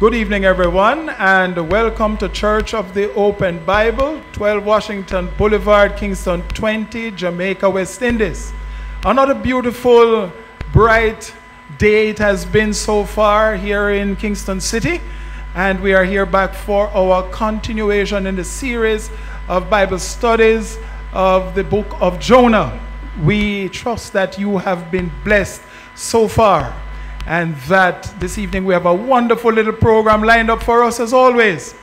Good evening, everyone, and welcome to Church of the Open Bible, 12 Washington Boulevard, Kingston 20, Jamaica, West Indies. Another beautiful, bright day it has been so far here in Kingston City, and we are here back for our continuation in the series of Bible studies of the book of Jonah. We trust that you have been blessed so far and that this evening we have a wonderful little program lined up for us as always.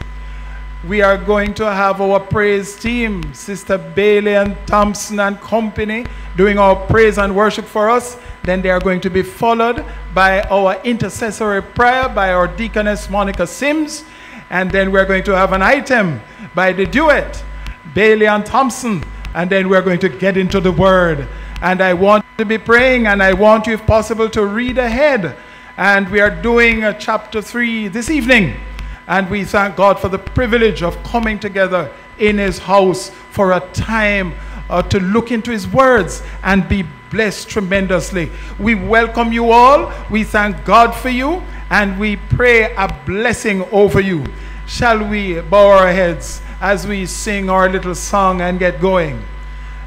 We are going to have our praise team, Sister Bailey and Thompson and company, doing our praise and worship for us. Then they are going to be followed by our intercessory prayer by our deaconess Monica Sims. And then we're going to have an item by the duet, Bailey and Thompson. And then we're going to get into the word. And I want to be praying, and I want you, if possible, to read ahead. And we are doing chapter 3 this evening. And we thank God for the privilege of coming together in His house for a time uh, to look into His words and be blessed tremendously. We welcome you all. We thank God for you. And we pray a blessing over you. Shall we bow our heads as we sing our little song and get going?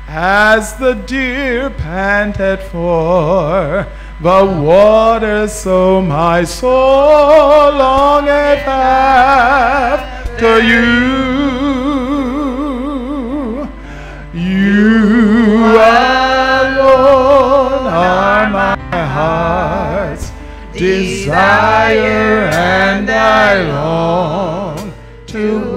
As the deer panted for the water, so my soul longeth after you. You alone are my heart's desire, and I long to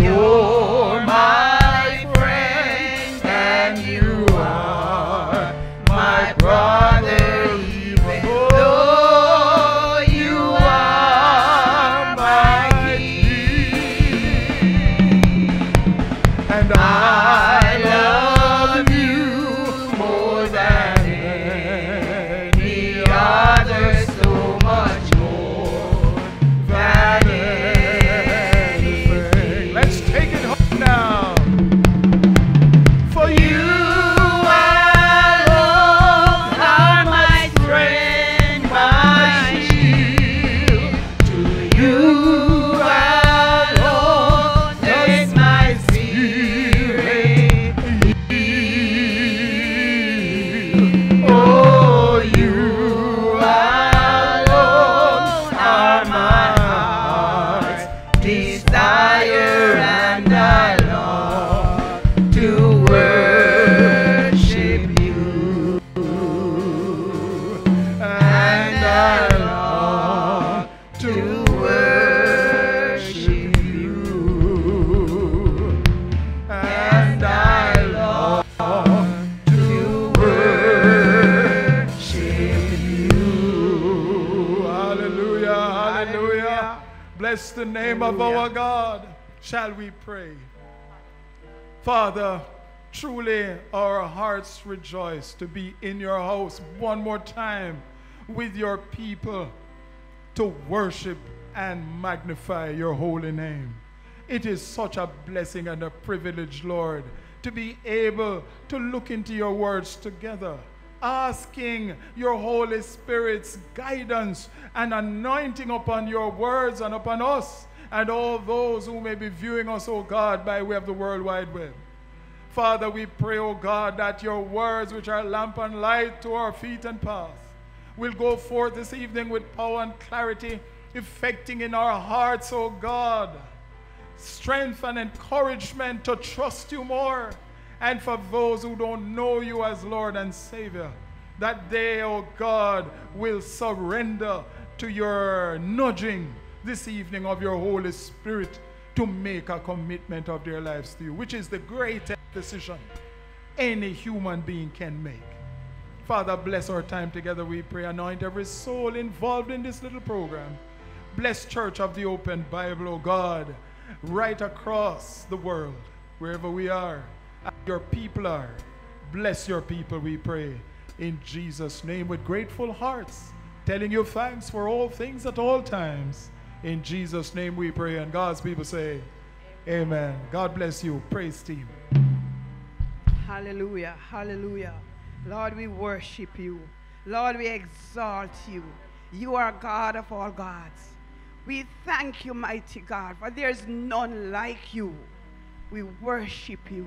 you're my We pray? Father, truly our hearts rejoice to be in your house one more time with your people to worship and magnify your holy name. It is such a blessing and a privilege, Lord, to be able to look into your words together, asking your Holy Spirit's guidance and anointing upon your words and upon us and all those who may be viewing us, O God, by way of the World Wide Web. Father, we pray, O God, that your words, which are lamp and light to our feet and path, will go forth this evening with power and clarity, effecting in our hearts, O God, strength and encouragement to trust you more. And for those who don't know you as Lord and Savior, that they, oh God, will surrender to your nudging this evening of your Holy Spirit to make a commitment of their lives to you, which is the greatest decision any human being can make. Father, bless our time together, we pray. Anoint every soul involved in this little program. Bless Church of the Open Bible, oh God, right across the world, wherever we are, your people are. Bless your people, we pray. In Jesus' name, with grateful hearts, telling you thanks for all things at all times. In Jesus' name we pray. And God's people say, Amen. God bless you. Praise team. Hallelujah. Hallelujah. Lord, we worship you. Lord, we exalt you. You are God of all gods. We thank you, mighty God, for there's none like you. We worship you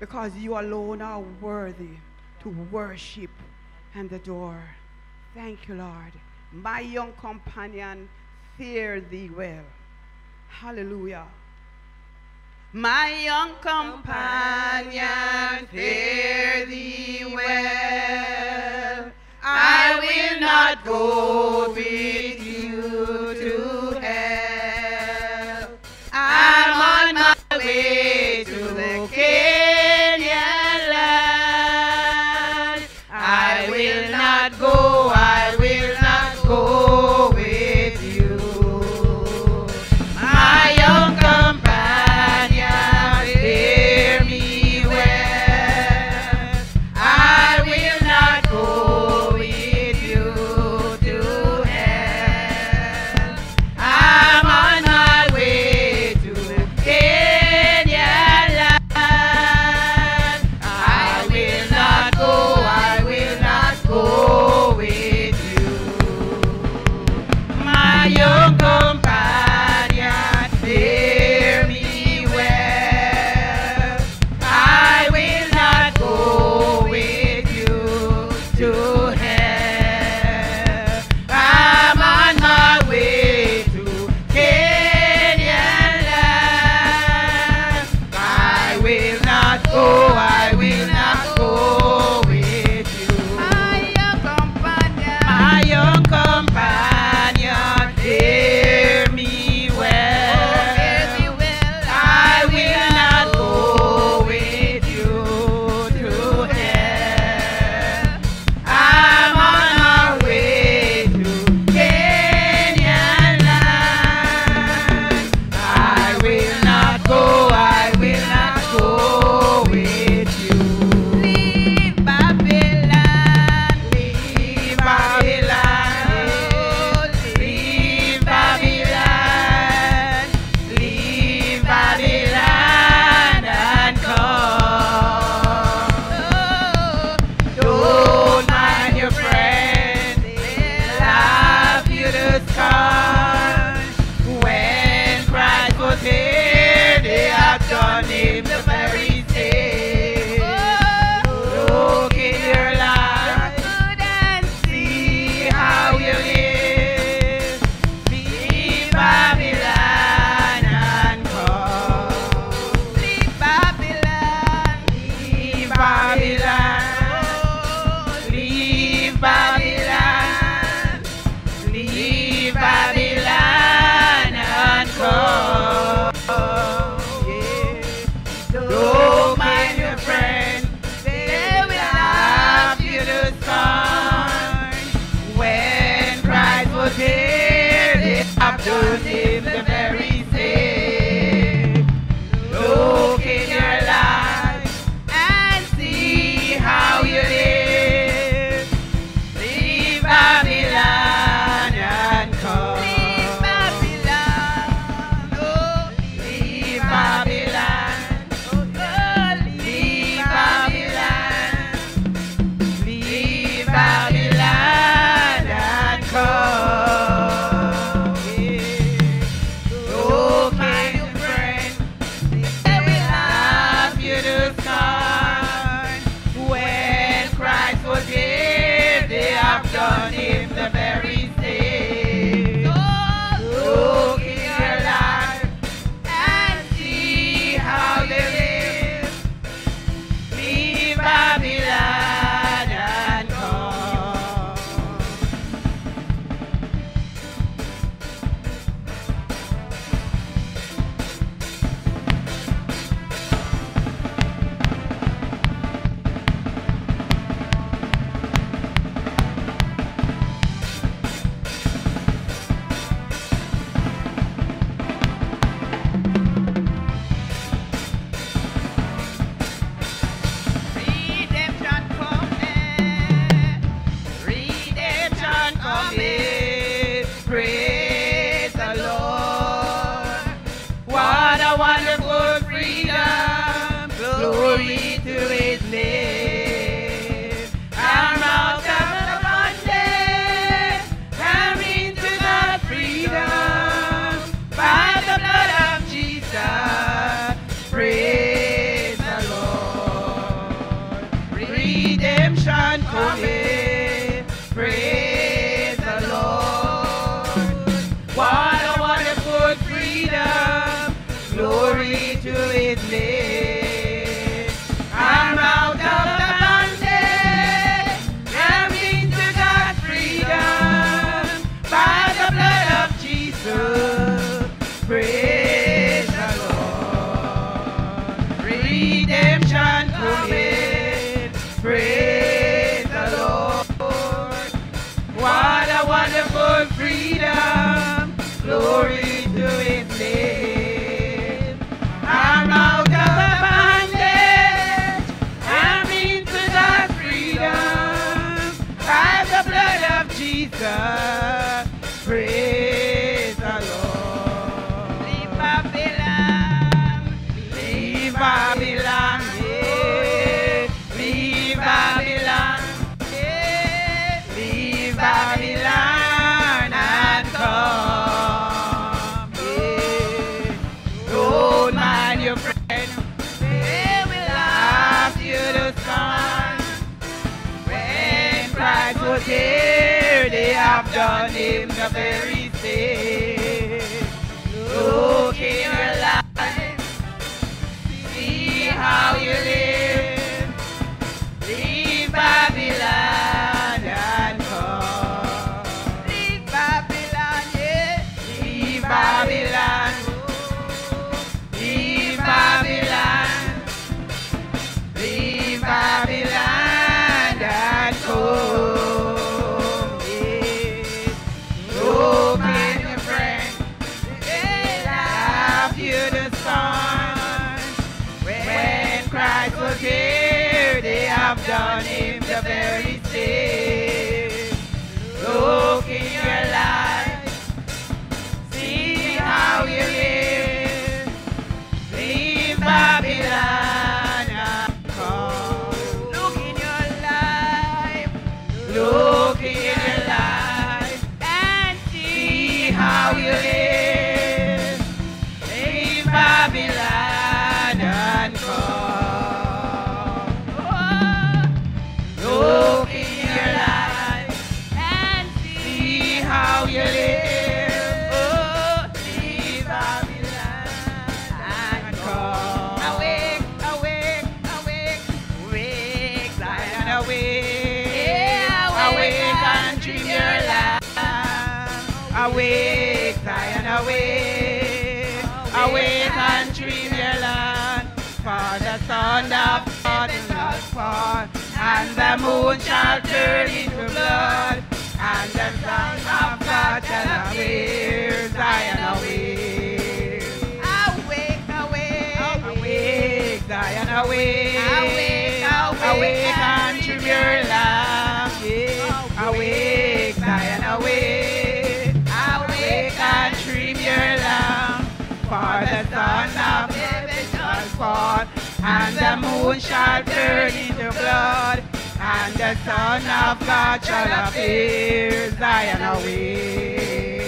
because you alone are worthy to worship and adore. Thank you, Lord. My young companion, fare thee well. Hallelujah. My young companion, fare thee well. I will not go with the shall turn into blood, and the sun of God shall appear. Zion, awake. Awake, awake, awake, Zion, awake. Awake, awake, awake and dream your. Yeah. Awake, Zion, awake. Awake and dream your lamb. For the son of fall, and the moon shall turn into blood, and the Son of God shall appear. Zion awake.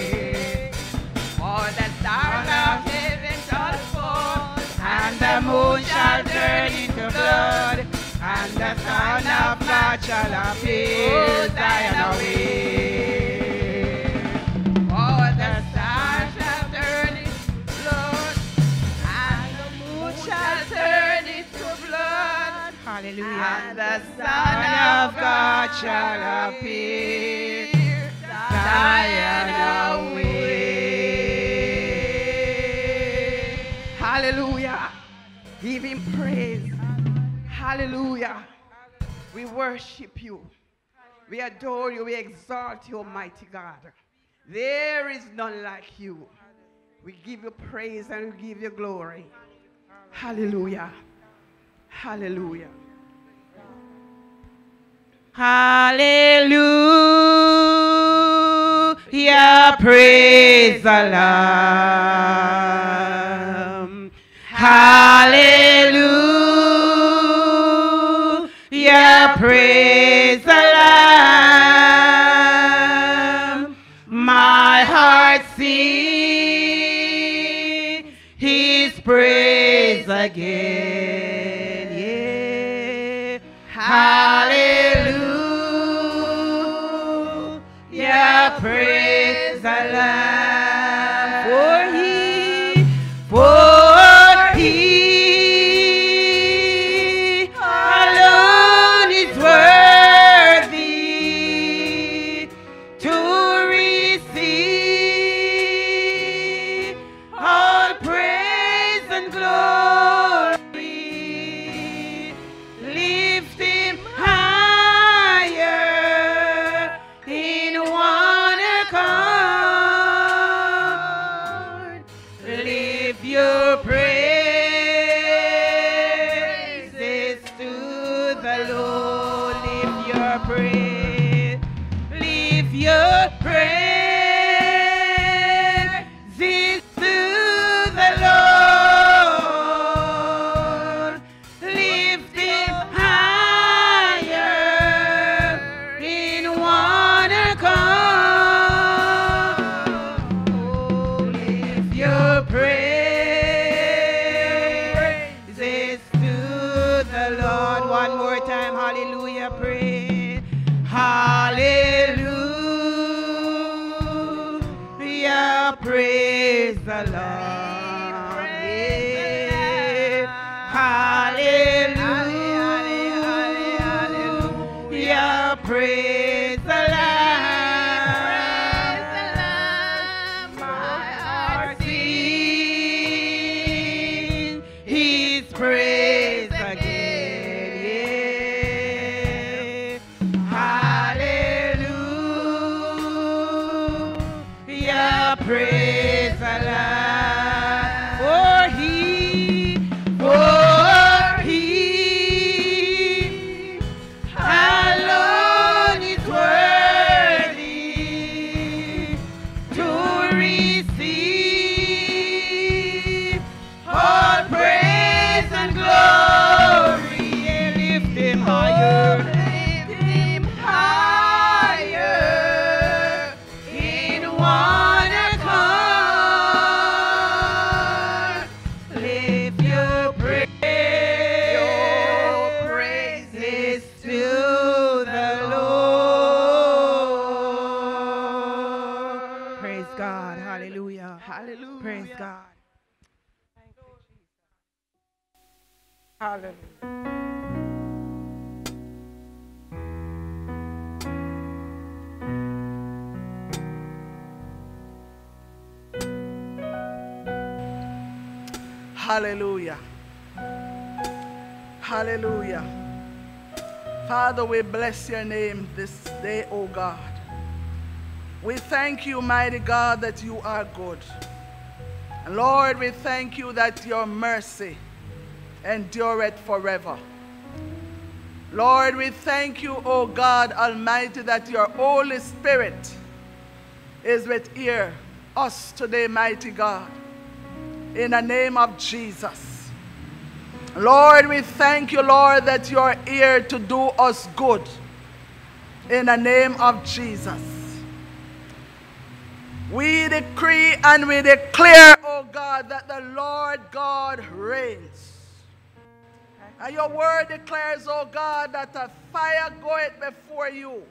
For the stars of heaven shall fall, and the moon shall turn into blood, and the Son of God shall appear. Oh, Zion awake. Hallelujah. And the Son of God shall appear. Zion away. Hallelujah. Give him praise. Hallelujah. We worship you. We adore you. We exalt you, Almighty God. There is none like you. We give you praise and we give you glory. Hallelujah. Hallelujah. Hallelujah. Praise the Lamb. Hallelujah. Praise the Lamb. My heart sings his praise again. Yeah. Hallelujah. Praise bless your name this day, O God. We thank you, mighty God, that you are good. And Lord, we thank you that your mercy endureth forever. Lord, we thank you, O God Almighty, that your Holy Spirit is with ear us today, mighty God in the name of Jesus. Lord, we thank you, Lord, that you are here to do us good in the name of Jesus. We decree and we declare, oh God, that the Lord God reigns. And your word declares, oh God, that a fire goeth before you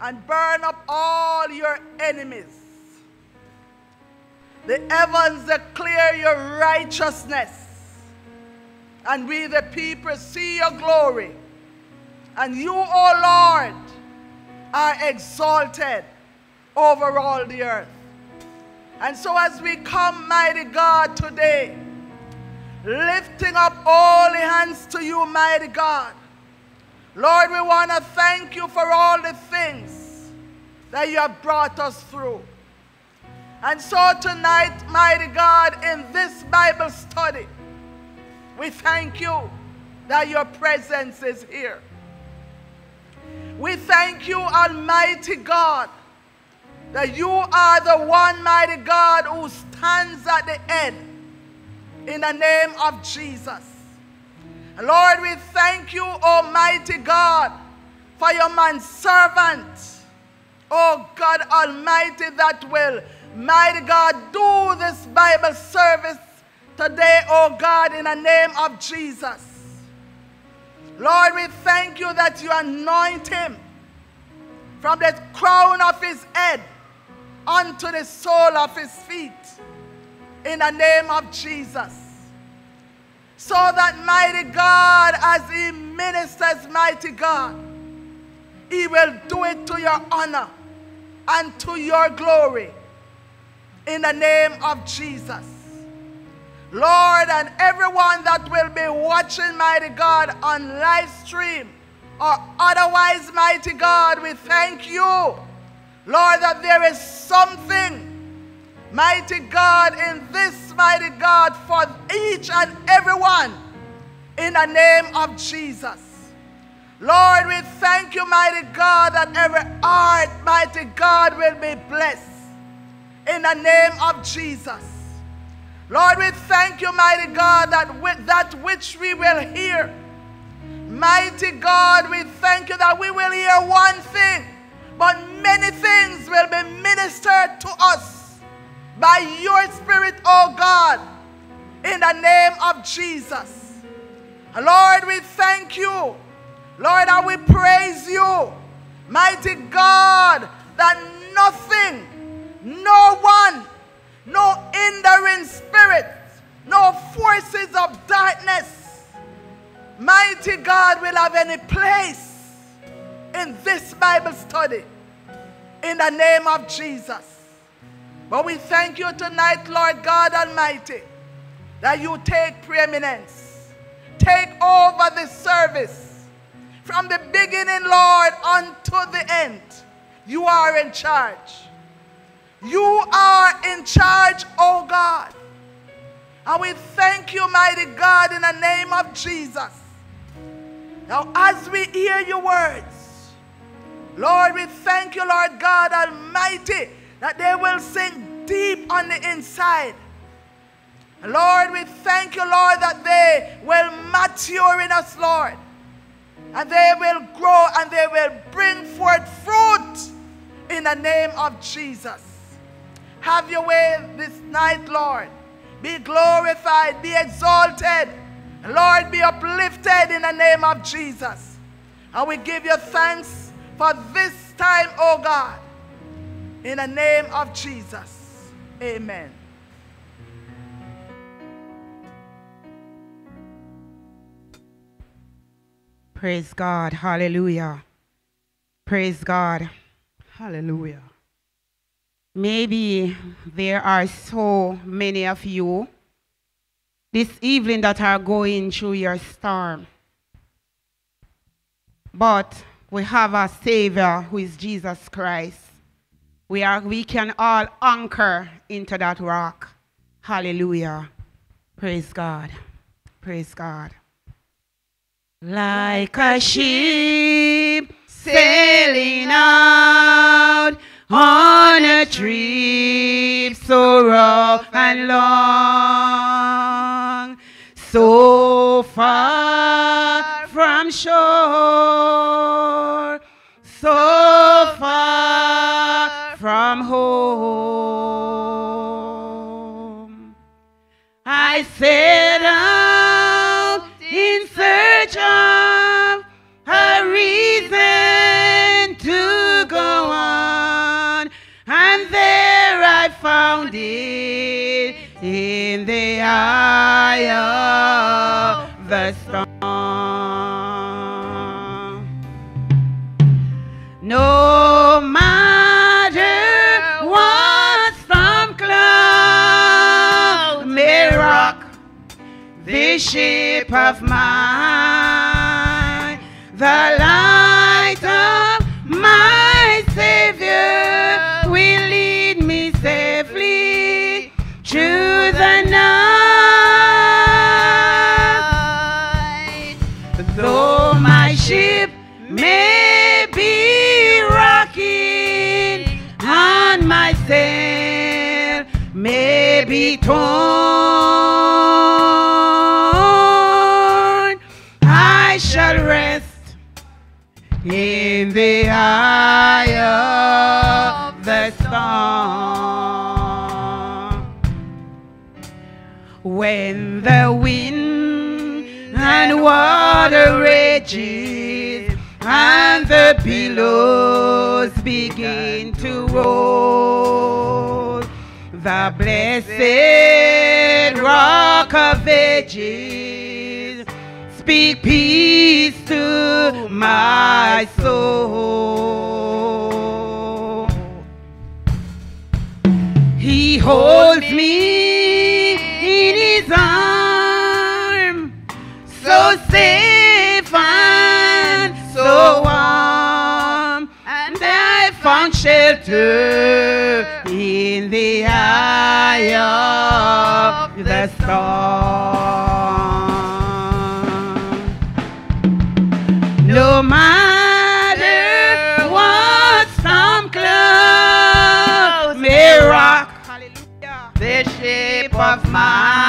and burn up all your enemies. The heavens declare your righteousness, and we, the people, see your glory. And you, O Lord, are exalted over all the earth. And so, as we come, mighty God, today, lifting up all the hands to you, mighty God, Lord, we want to thank you for all the things that you have brought us through. And so tonight, mighty God, in this Bible study, we thank you that your presence is here. We thank you, Almighty God, that you are the one mighty God who stands at the end in the name of Jesus. Lord, we thank you, Almighty God, for your man servant, oh God Almighty, that will Mighty God, do this Bible service today, oh God, in the name of Jesus. Lord, we thank you that you anoint him from the crown of his head unto the sole of his feet in the name of Jesus. So that, mighty God, as he ministers, mighty God, he will do it to your honor and to your glory in the name of Jesus. Lord, and everyone that will be watching, mighty God, on live stream or otherwise, mighty God, we thank you, Lord, that there is something, mighty God, in this, mighty God, for each and everyone in the name of Jesus. Lord, we thank you, mighty God, that every heart, mighty God, will be blessed in the name of Jesus. Lord, we thank you, mighty God, that with that which we will hear, mighty God, we thank you that we will hear one thing, but many things will be ministered to us by your Spirit, oh God, in the name of Jesus. Lord, we thank you. Lord, and we praise you, mighty God, that nothing no one, no hindering spirit, no forces of darkness, mighty God, will have any place in this Bible study in the name of Jesus. But we thank you tonight, Lord God Almighty, that you take preeminence, take over this service from the beginning, Lord, unto the end. You are in charge. You are in charge, oh God. And we thank you, mighty God, in the name of Jesus. Now, as we hear your words, Lord, we thank you, Lord God Almighty, that they will sink deep on the inside. Lord, we thank you, Lord, that they will mature in us, Lord. And they will grow and they will bring forth fruit in the name of Jesus. Have your way this night, Lord. Be glorified, be exalted. Lord, be uplifted in the name of Jesus. And we give you thanks for this time, oh God. In the name of Jesus. Amen. Praise God. Hallelujah. Praise God. Hallelujah. Maybe there are so many of you this evening that are going through your storm. But we have a Savior who is Jesus Christ. We, are, we can all anchor into that rock. Hallelujah. Praise God. Praise God. Like a ship sailing out on a trip so rough and long, so far from shore, so far from home. I set it in the eye of the storm. No matter what storm cloud may rock the ship of mine, the light and the billows begin to roll, the blessed rock of ages speak peace to my soul. He holds me shelter in the eye of the storm. No matter what storm clouds may rock the ship of mine,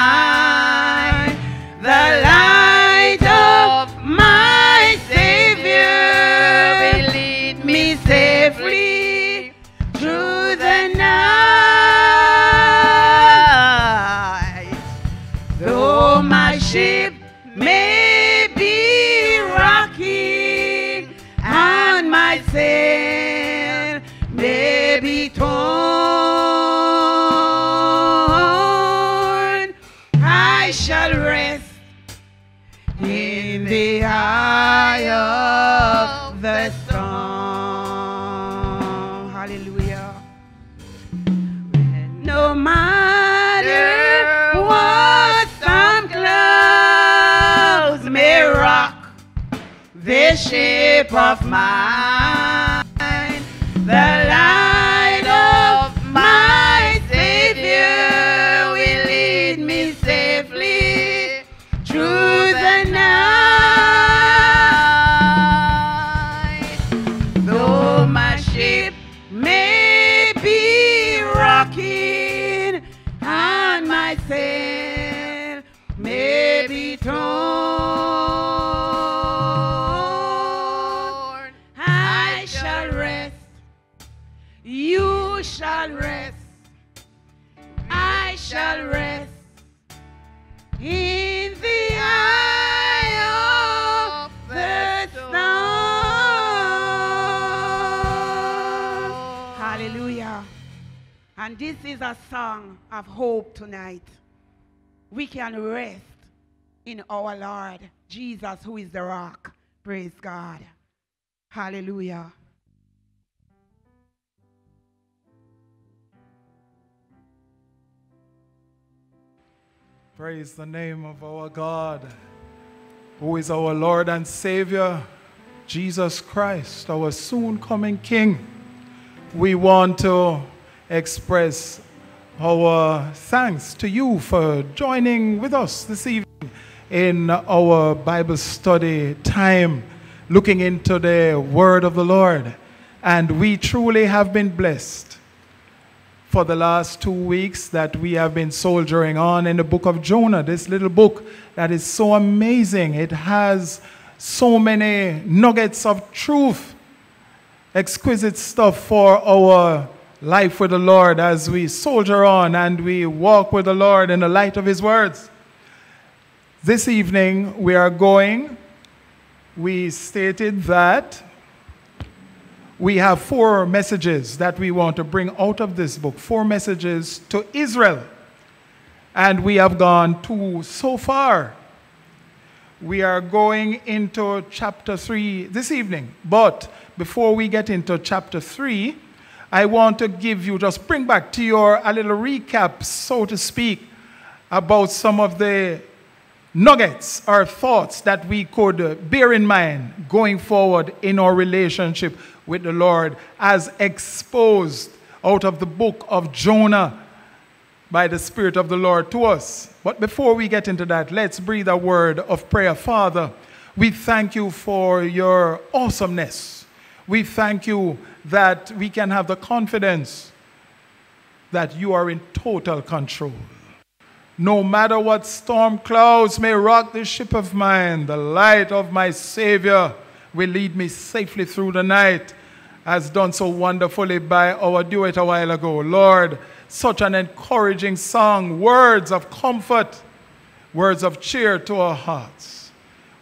Hallelujah. No matter what some clouds may rock the shape of my song of hope tonight. We can rest in our Lord Jesus, who is the rock. Praise God. Hallelujah. Praise the name of our God, who is our Lord and Savior, Jesus Christ, our soon coming King. We want to express our uh, thanks to you for joining with us this evening in our Bible study time, looking into the Word of the Lord. And we truly have been blessed for the last two weeks that we have been soldiering on in the book of Jonah, this little book that is so amazing. It has so many nuggets of truth, exquisite stuff for our life with the Lord as we soldier on and we walk with the Lord in the light of His words. This evening we are going, we stated that we have four messages that we want to bring out of this book, four messages to Israel. And we have gone two so far. We are going into chapter 3 this evening. But before we get into chapter 3, I want to give you, just bring back to your a little recap, so to speak, about some of the nuggets or thoughts that we could bear in mind going forward in our relationship with the Lord as exposed out of the book of Jonah by the Spirit of the Lord to us. But before we get into that, let's breathe a word of prayer. Father, we thank you for your awesomeness. We thank you that we can have the confidence that you are in total control. No matter what storm clouds may rock this ship of mine, the light of my Savior will lead me safely through the night, as done so wonderfully by our duet a while ago. Lord, such an encouraging song, words of comfort, words of cheer to our hearts.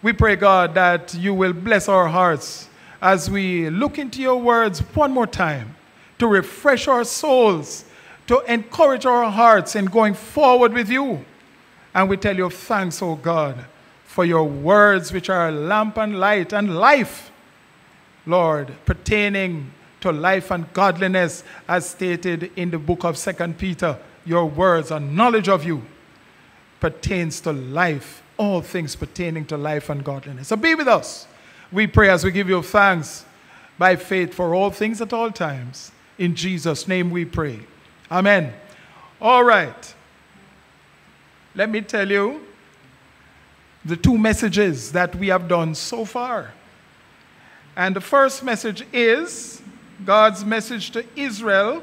We pray, God, that you will bless our hearts as we look into your words one more time to refresh our souls, to encourage our hearts in going forward with you. And we tell you thanks, O God, for your words, which are lamp and light and life, Lord, pertaining to life and godliness, as stated in the book of Second Peter. Your words and knowledge of you pertains to life, all things pertaining to life and godliness. So be with us. We pray as we give you thanks by faith for all things at all times. In Jesus' name we pray. Amen. All right. Let me tell you the two messages that we have done so far. And the first message is God's message to Israel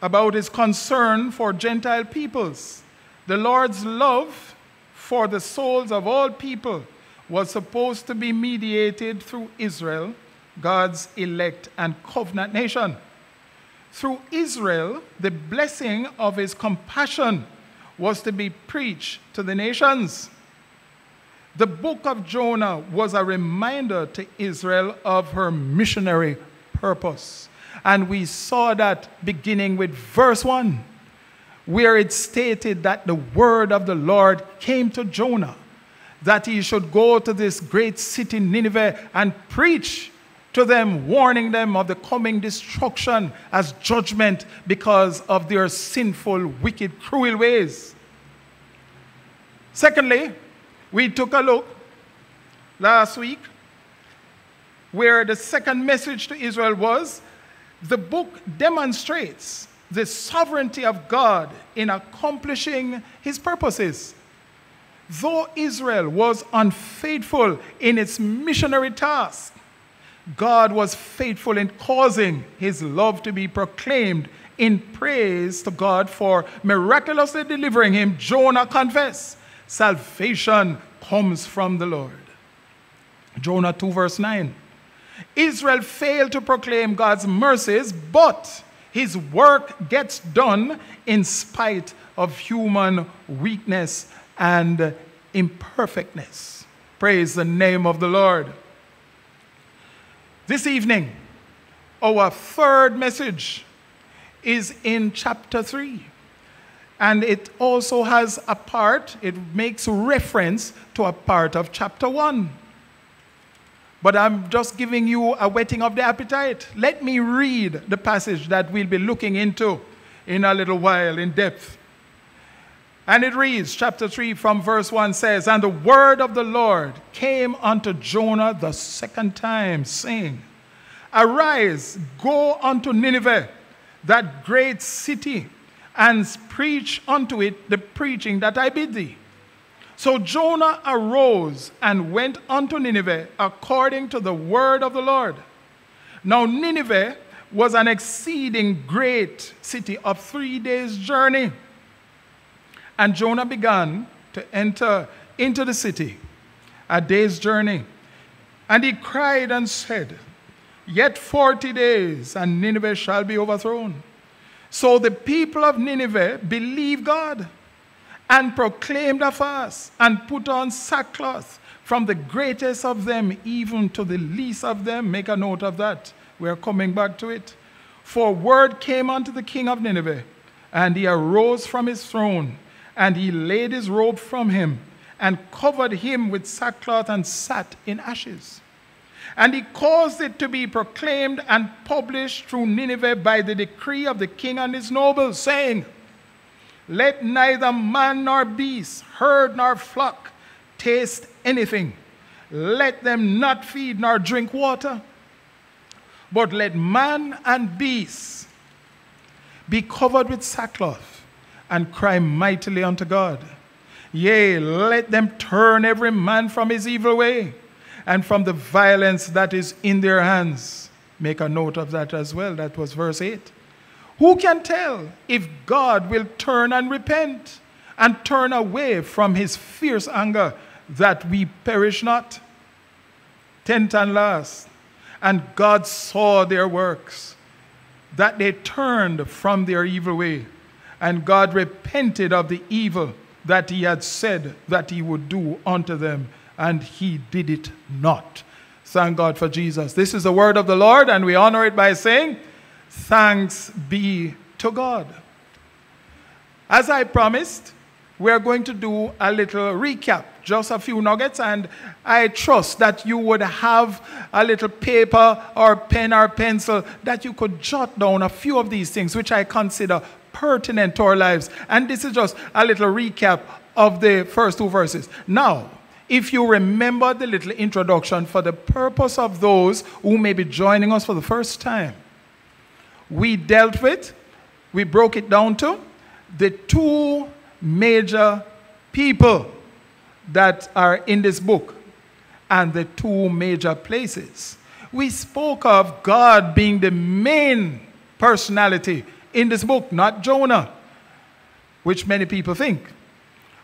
about his concern for Gentile peoples. The Lord's love for the souls of all people was supposed to be mediated through Israel, God's elect and covenant nation. Through Israel, the blessing of his compassion was to be preached to the nations. The book of Jonah was a reminder to Israel of her missionary purpose. And we saw that beginning with verse 1, where it stated that the word of the Lord came to Jonah, that he should go to this great city, Nineveh, and preach to them, warning them of the coming destruction as judgment because of their sinful, wicked, cruel ways. Secondly, we took a look last week, where the second message to Israel was, the book demonstrates the sovereignty of God in accomplishing his purposes. Though Israel was unfaithful in its missionary task, God was faithful in causing his love to be proclaimed in praise to God for miraculously delivering him. Jonah confessed, Salvation comes from the Lord. Jonah 2, verse 9. Israel failed to proclaim God's mercies, but his work gets done in spite of human weakness and imperfectness. Praise the name of the Lord. This evening, our third message is in chapter 3. And it also has a part, it makes reference to a part of chapter 1. But I'm just giving you a whetting of the appetite. Let me read the passage that we'll be looking into in a little while in depth. And it reads, chapter 3 from verse 1 says, And the word of the Lord came unto Jonah the second time, saying, Arise, go unto Nineveh, that great city, and preach unto it the preaching that I bid thee. So Jonah arose and went unto Nineveh according to the word of the Lord. Now, Nineveh was an exceeding great city of three days' journey. And Jonah began to enter into the city, a day's journey. And he cried and said, Yet forty days, and Nineveh shall be overthrown. So the people of Nineveh believed God and proclaimed a fast and put on sackcloth from the greatest of them even to the least of them. Make a note of that. We're coming back to it. For word came unto the king of Nineveh, and he arose from his throne, and he laid his robe from him, and covered him with sackcloth, and sat in ashes. And he caused it to be proclaimed and published through Nineveh by the decree of the king and his nobles, saying, Let neither man nor beast, herd nor flock taste anything. Let them not feed nor drink water. But let man and beast be covered with sackcloth and cry mightily unto God. Yea, let them turn every man from his evil way and from the violence that is in their hands. Make a note of that as well. That was verse 8. Who can tell if God will turn and repent and turn away from his fierce anger that we perish not? Tenth and last. And God saw their works, that they turned from their evil way, and God repented of the evil that he had said that he would do unto them and he did it not. Thank God for Jesus. This is the word of the Lord, and we honor it by saying, Thanks be to God. As I promised, we're going to do a little recap, just a few nuggets, and I trust that you would have a little paper or pen or pencil that you could jot down a few of these things which I consider pertinent to our lives. And this is just a little recap of the first two verses. Now, if you remember the little introduction for the purpose of those who may be joining us for the first time, we dealt with, we broke it down to the two major people that are in this book and the two major places. We spoke of God being the main personality in this book, not Jonah, which many people think.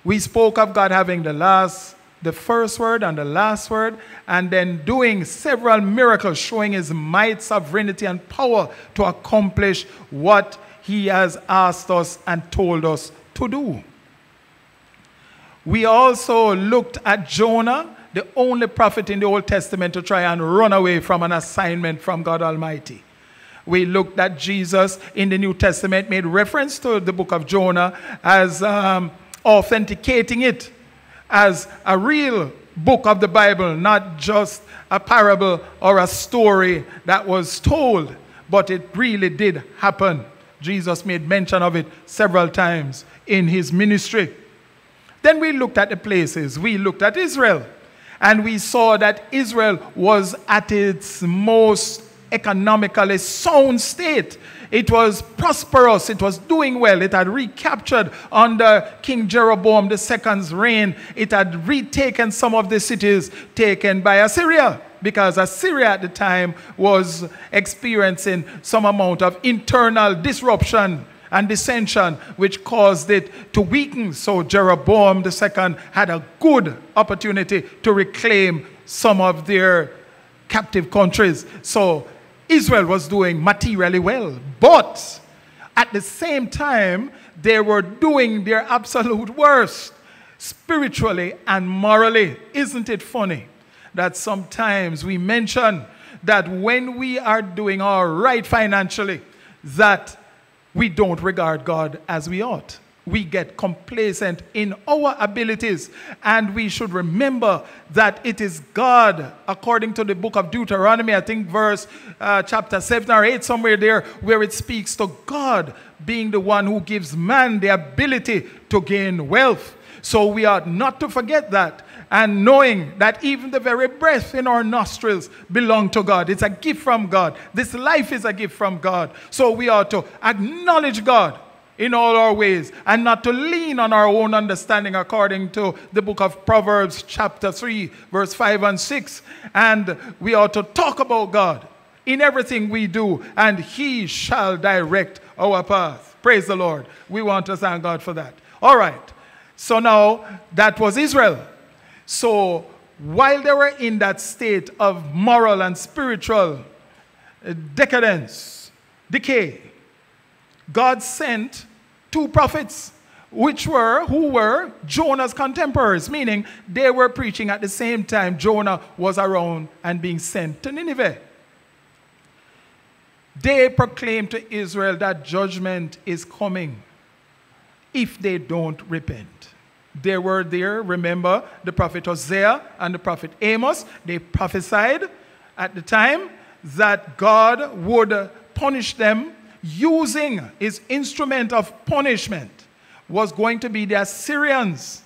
We spoke of God having the last the first word and the last word, and then doing several miracles showing his might, sovereignty, and power to accomplish what he has asked us and told us to do. We also looked at Jonah, the only prophet in the Old Testament to try and run away from an assignment from God Almighty. We looked at Jesus in the New Testament, made reference to the book of Jonah as um, authenticating it as a real book of the Bible, not just a parable or a story that was told, but it really did happen. Jesus made mention of it several times in his ministry. Then we looked at the places. We looked at Israel. And we saw that Israel was at its most economically sound state. It was prosperous. It was doing well. It had recaptured under King Jeroboam II's reign. It had retaken some of the cities taken by Assyria because Assyria at the time was experiencing some amount of internal disruption and dissension, which caused it to weaken. So Jeroboam II had a good opportunity to reclaim some of their captive countries. So Israel was doing materially well. But at the same time, they were doing their absolute worst spiritually and morally. Isn't it funny that sometimes we mention that when we are doing all right financially, that we don't regard God as we ought. We get complacent in our abilities, and we should remember that it is God, according to the book of Deuteronomy, I think verse uh, chapter 7 or 8, somewhere there, where it speaks to God being the one who gives man the ability to gain wealth. So we ought not to forget that and knowing that even the very breath in our nostrils belong to God. It's a gift from God. This life is a gift from God. So we ought to acknowledge God in all our ways and not to lean on our own understanding according to the book of Proverbs chapter 3 verse 5 and 6 and we ought to talk about God in everything we do and he shall direct our path. Praise the Lord. We want to thank God for that. All right. So now that was Israel. So while they were in that state of moral and spiritual uh, decadence, decay, God sent two prophets, which were who were Jonah's contemporaries, meaning they were preaching at the same time Jonah was around and being sent to Nineveh. They proclaimed to Israel that judgment is coming if they don't repent. They were there, remember, the prophet Hosea and the prophet Amos. They prophesied at the time that God would punish them using his instrument of punishment was going to be the Assyrians.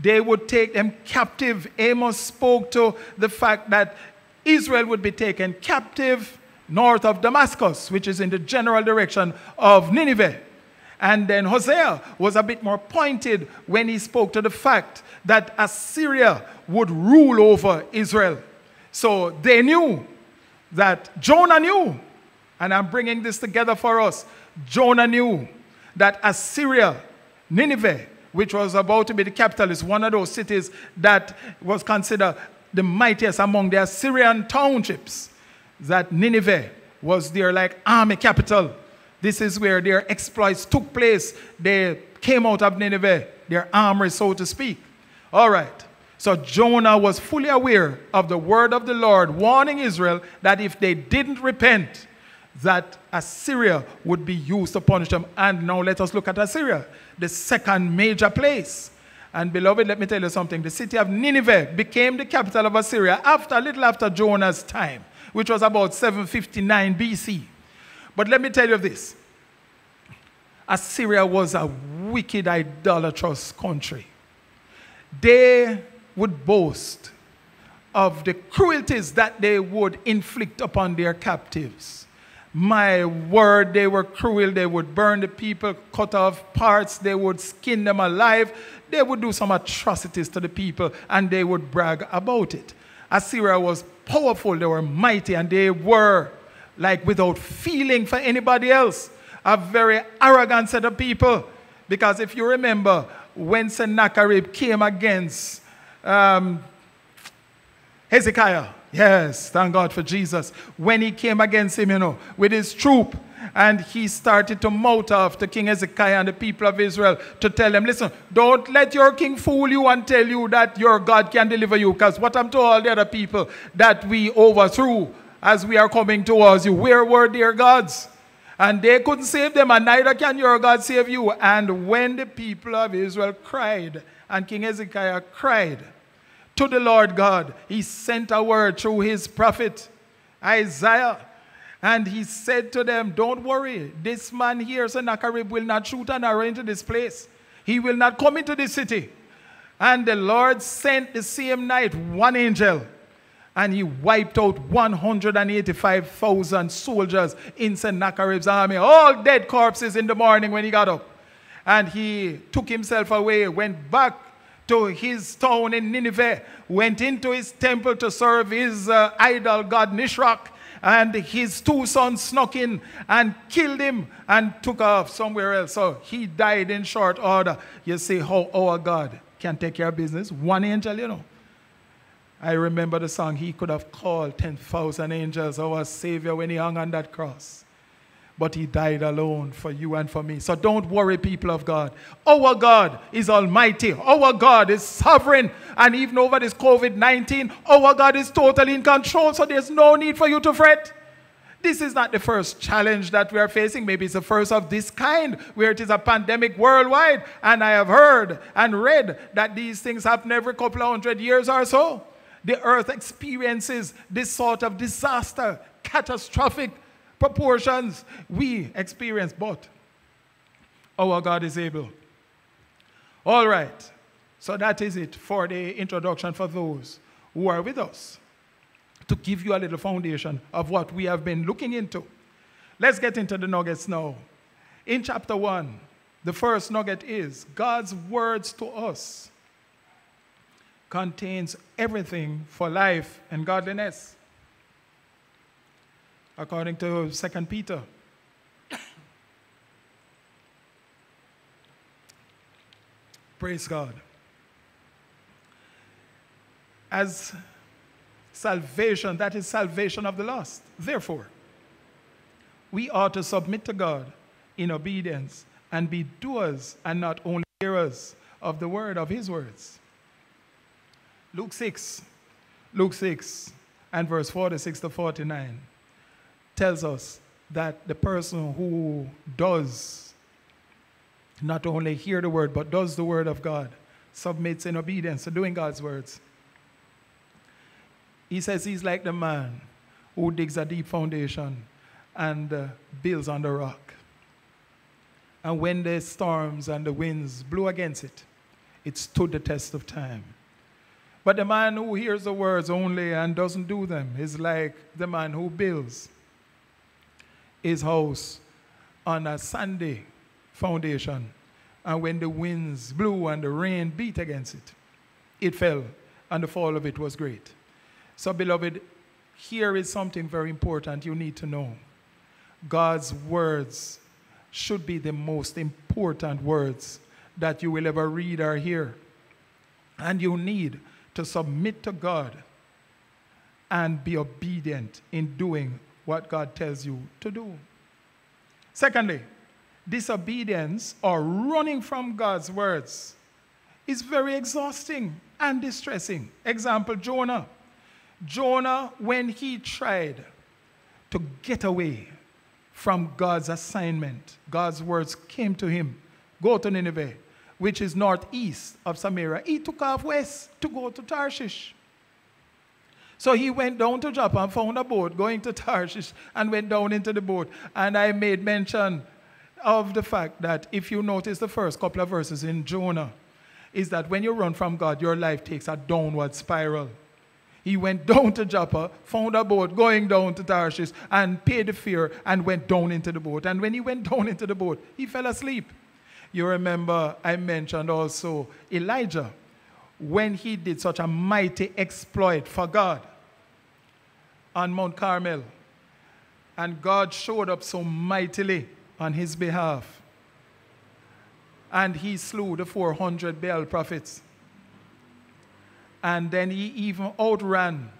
They would take them captive. Amos spoke to the fact that Israel would be taken captive north of Damascus, which is in the general direction of Nineveh. And then Hosea was a bit more pointed when he spoke to the fact that Assyria would rule over Israel. So they knew that Jonah knew, and I'm bringing this together for us. Jonah knew that Assyria, Nineveh, which was about to be the capital, is one of those cities that was considered the mightiest among the Assyrian townships. That Nineveh was their like army capital. This is where their exploits took place. They came out of Nineveh, their armory, so to speak. All right. So Jonah was fully aware of the word of the Lord, warning Israel that if they didn't repent, that Assyria would be used to punish them. And now let us look at Assyria, the second major place. And beloved, let me tell you something. The city of Nineveh became the capital of Assyria after a little after Jonah's time, which was about 759 BC. But let me tell you this Assyria was a wicked, idolatrous country. They would boast of the cruelties that they would inflict upon their captives. My word, they were cruel. They would burn the people, cut off parts, they would skin them alive. They would do some atrocities to the people and they would brag about it. Assyria was powerful, they were mighty, and they were like without feeling for anybody else. A very arrogant set of people. Because if you remember, when Sennacherib came against um, Hezekiah, yes, thank God for Jesus, when he came against him, you know, with his troop, and he started to mouth off to King Hezekiah and the people of Israel to tell them, listen, don't let your king fool you and tell you that your God can deliver you. Because what I'm to all the other people that we overthrew as we are coming towards you. Where were their gods? And they couldn't save them, and neither can your God save you. And when the people of Israel cried, and King Hezekiah cried to the Lord God, he sent a word through his prophet Isaiah. And he said to them, Don't worry, this man here, Sennacherib, will not shoot an arrow into this place. He will not come into this city. And the Lord sent the same night one angel, and he wiped out 185,000 soldiers in Sennacherib's army, all dead corpses in the morning when he got up. And he took himself away, went back to his town in Nineveh, went into his temple to serve his uh, idol god Nisroch, and his two sons snuck in and killed him and took off somewhere else. So he died in short order. You see how our God can take care of business. One angel, you know. I remember the song, He could have called 10,000 angels, our Savior, when He hung on that cross but he died alone for you and for me. So don't worry, people of God. Our God is almighty. Our God is sovereign. And even over this COVID 19, our God is totally in control. So there's no need for you to fret. This is not the first challenge that we are facing. Maybe it's the first of this kind, where it is a pandemic worldwide. And I have heard and read that these things happen every couple of hundred years or so. The earth experiences this sort of disaster, catastrophic proportions we experience, but our God is able. All right. So that is it for the introduction for those who are with us to give you a little foundation of what we have been looking into. Let's get into the nuggets now. In chapter 1, the first nugget is God's words to us contains everything for life and godliness according to 2 Peter. Praise God. As salvation, that is salvation of the lost. Therefore, we ought to submit to God in obedience and be doers and not only hearers of the word of his words. Luke 6, Luke 6 and verse 46 to 49 tells us that the person who does not only hear the word, but does the word of God, submits in obedience to doing God's words. He says he's like the man who digs a deep foundation and uh, builds on the rock. And when the storms and the winds blew against it, it stood the test of time. But the man who hears the words only and doesn't do them is like the man who builds his house on a sandy foundation. And when the winds blew and the rain beat against it, it fell, and the fall of it was great. So, beloved, here is something very important you need to know. God's words should be the most important words that you will ever read or hear. And you need to submit to God and be obedient in doing what God tells you to do. Secondly, disobedience or running from God's words is very exhausting and distressing. Example Jonah. Jonah, when he tried to get away from God's assignment, God's words came to him go to Nineveh, which is northeast of Samaria. He took off west to go to Tarshish. So he went down to Joppa and found a boat going to Tarshish and went down into the boat. And I made mention of the fact that if you notice the first couple of verses in Jonah, is that when you run from God, your life takes a downward spiral. He went down to Joppa, found a boat going down to Tarshish, and paid the fare and went down into the boat. And when he went down into the boat, he fell asleep. You remember I mentioned also Elijah when he did such a mighty exploit for God on Mount Carmel. And God showed up so mightily on his behalf. And he slew the 400 Baal prophets. And then he even outran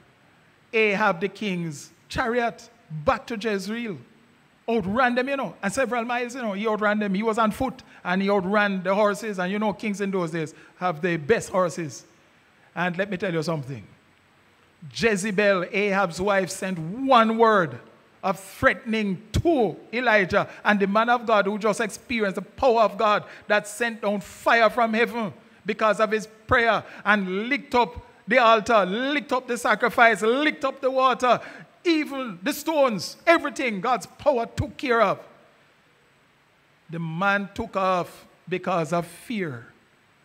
Ahab the king's chariot back to Jezreel outran them, you know, and several miles, you know, he outran them. He was on foot and he outran the horses. And you know, kings in those days have the best horses. And let me tell you something Jezebel, Ahab's wife, sent one word of threatening to Elijah. And the man of God who just experienced the power of God that sent down fire from heaven because of his prayer and licked up the altar, licked up the sacrifice, licked up the water, even the stones, everything God's power took care of. The man took off because of fear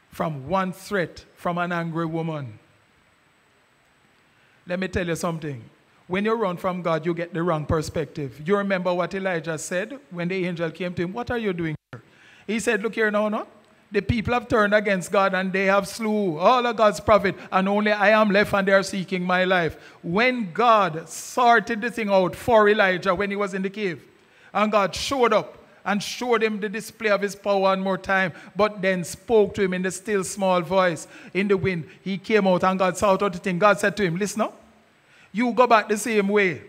from one threat from an angry woman. Let me tell you something. When you run from God, you get the wrong perspective. You remember what Elijah said when the angel came to him? What are you doing here? He said, Look here now, no? The people have turned against God and they have slew all of God's prophet, and only I am left and they are seeking my life. When God sorted the thing out for Elijah when he was in the cave, and God showed up and showed him the display of his power one more time, but then spoke to him in the still small voice in the wind. He came out and God saw out the thing. God said to him, Listen you go back the same way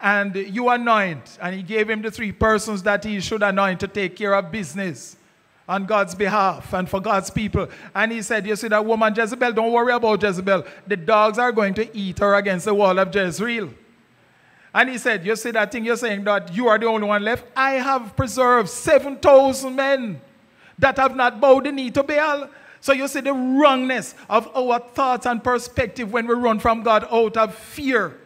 and you anoint. And he gave him the three persons that he should anoint to take care of business on God's behalf and for God's people. And he said, You see that woman Jezebel, don't worry about Jezebel. The dogs are going to eat her against the wall of Jezreel. And he said, You see that thing you're saying that you are the only one left? I have preserved 7,000 men that have not bowed the knee to Baal. So you see the wrongness of our thoughts and perspective when we run from God out of fear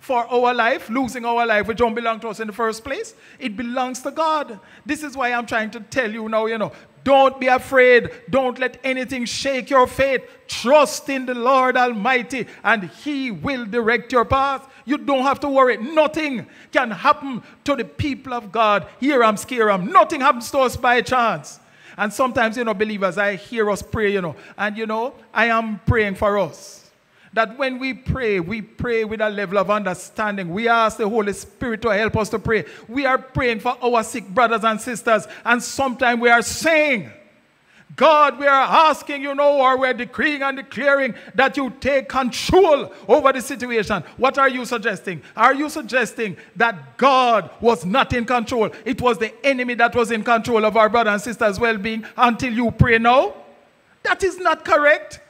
for our life, losing our life, which don't belong to us in the first place. It belongs to God. This is why I'm trying to tell you now, you know, don't be afraid. Don't let anything shake your faith. Trust in the Lord Almighty and He will direct your path. You don't have to worry. Nothing can happen to the people of God. Here I'm scared. I'm. Nothing happens to us by chance. And sometimes, you know, believers, I hear us pray, you know, and you know, I am praying for us. That when we pray, we pray with a level of understanding. We ask the Holy Spirit to help us to pray. We are praying for our sick brothers and sisters, and sometimes we are saying, God, we are asking, you know, or we're decreeing and declaring that you take control over the situation. What are you suggesting? Are you suggesting that God was not in control? It was the enemy that was in control of our brother and sister's well being until you pray now? That is not correct.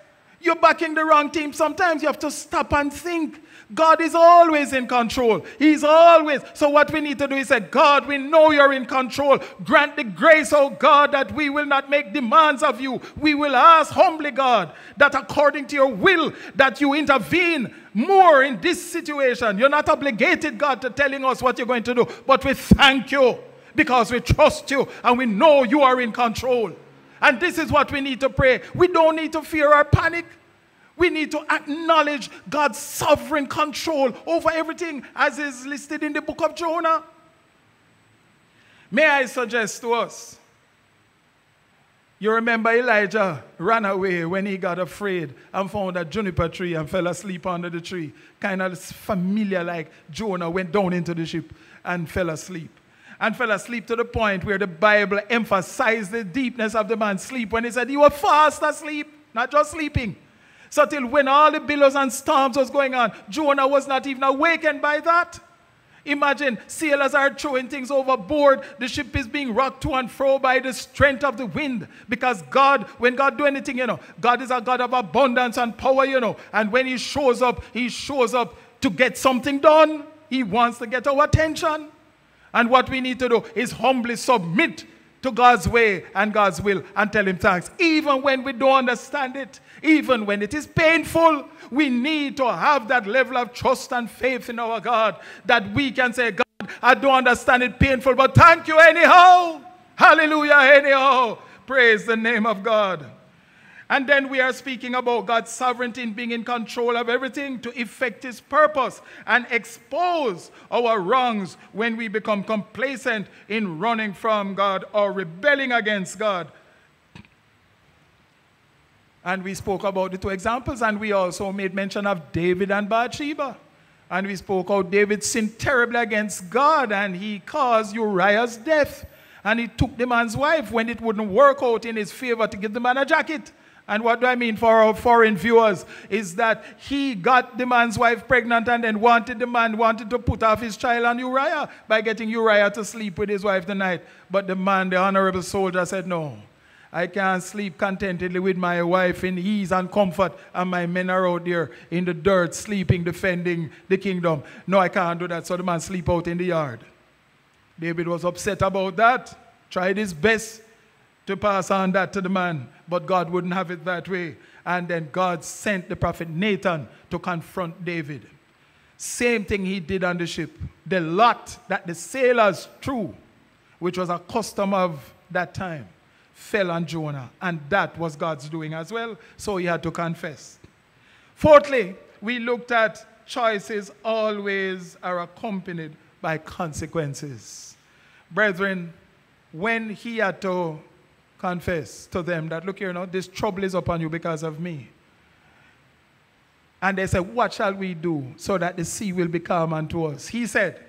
You're backing the wrong team. Sometimes you have to stop and think. God is always in control. He's always. So, what we need to do is say, God, we know you're in control. Grant the grace, oh God, that we will not make demands of you. We will ask humbly, God, that according to your will, that you intervene more in this situation. You're not obligated, God, to telling us what you're going to do, but we thank you because we trust you and we know you are in control. And this is what we need to pray. We don't need to fear or panic. We need to acknowledge God's sovereign control over everything as is listed in the book of Jonah. May I suggest to us? You remember Elijah ran away when he got afraid and found a juniper tree and fell asleep under the tree. Kind of familiar like Jonah went down into the ship and fell asleep and fell asleep to the point where the Bible emphasized the deepness of the man's sleep when he said he was fast asleep, not just sleeping. So till when all the billows and storms was going on, Jonah was not even awakened by that. Imagine sailors are throwing things overboard. The ship is being rocked to and fro by the strength of the wind. Because God, when God do anything, you know, God is a God of abundance and power, you know. And when He shows up, He shows up to get something done. He wants to get our attention. And what we need to do is humbly submit to God's way and God's will and tell Him thanks. Even when we don't understand it, even when it is painful, we need to have that level of trust and faith in our God that we can say, God, I don't understand it painful, but thank you anyhow. Hallelujah, anyhow. Praise the name of God. And then we are speaking about God's sovereignty in being in control of everything to effect His purpose and expose our wrongs when we become complacent in running from God or rebelling against God. And we spoke about the two examples, and we also made mention of David and Bathsheba. And we spoke how David sinned terribly against God and he caused Uriah's death. And he took the man's wife when it wouldn't work out in his favor to give the man a jacket. And what do I mean for our foreign viewers is that he got the man's wife pregnant and then wanted the man wanted to put off his child on Uriah by getting Uriah to sleep with his wife tonight. But the man, the honorable soldier, said, No, I can't sleep contentedly with my wife in ease and comfort, and my men are out there in the dirt sleeping, defending the kingdom. No, I can't do that. So the man sleep out in the yard. David was upset about that, tried his best to pass on that to the man, but God wouldn't have it that way. And then God sent the prophet Nathan to confront David. Same thing he did on the ship. The lot that the sailors threw, which was a custom of that time, fell on Jonah, and that was God's doing as well, so he had to confess. Fourthly, we looked at choices always are accompanied by consequences. Brethren, when he had to confess to them that, look here, you know, this trouble is upon you because of me. And they said, What shall we do so that the sea will be calm unto us? He said,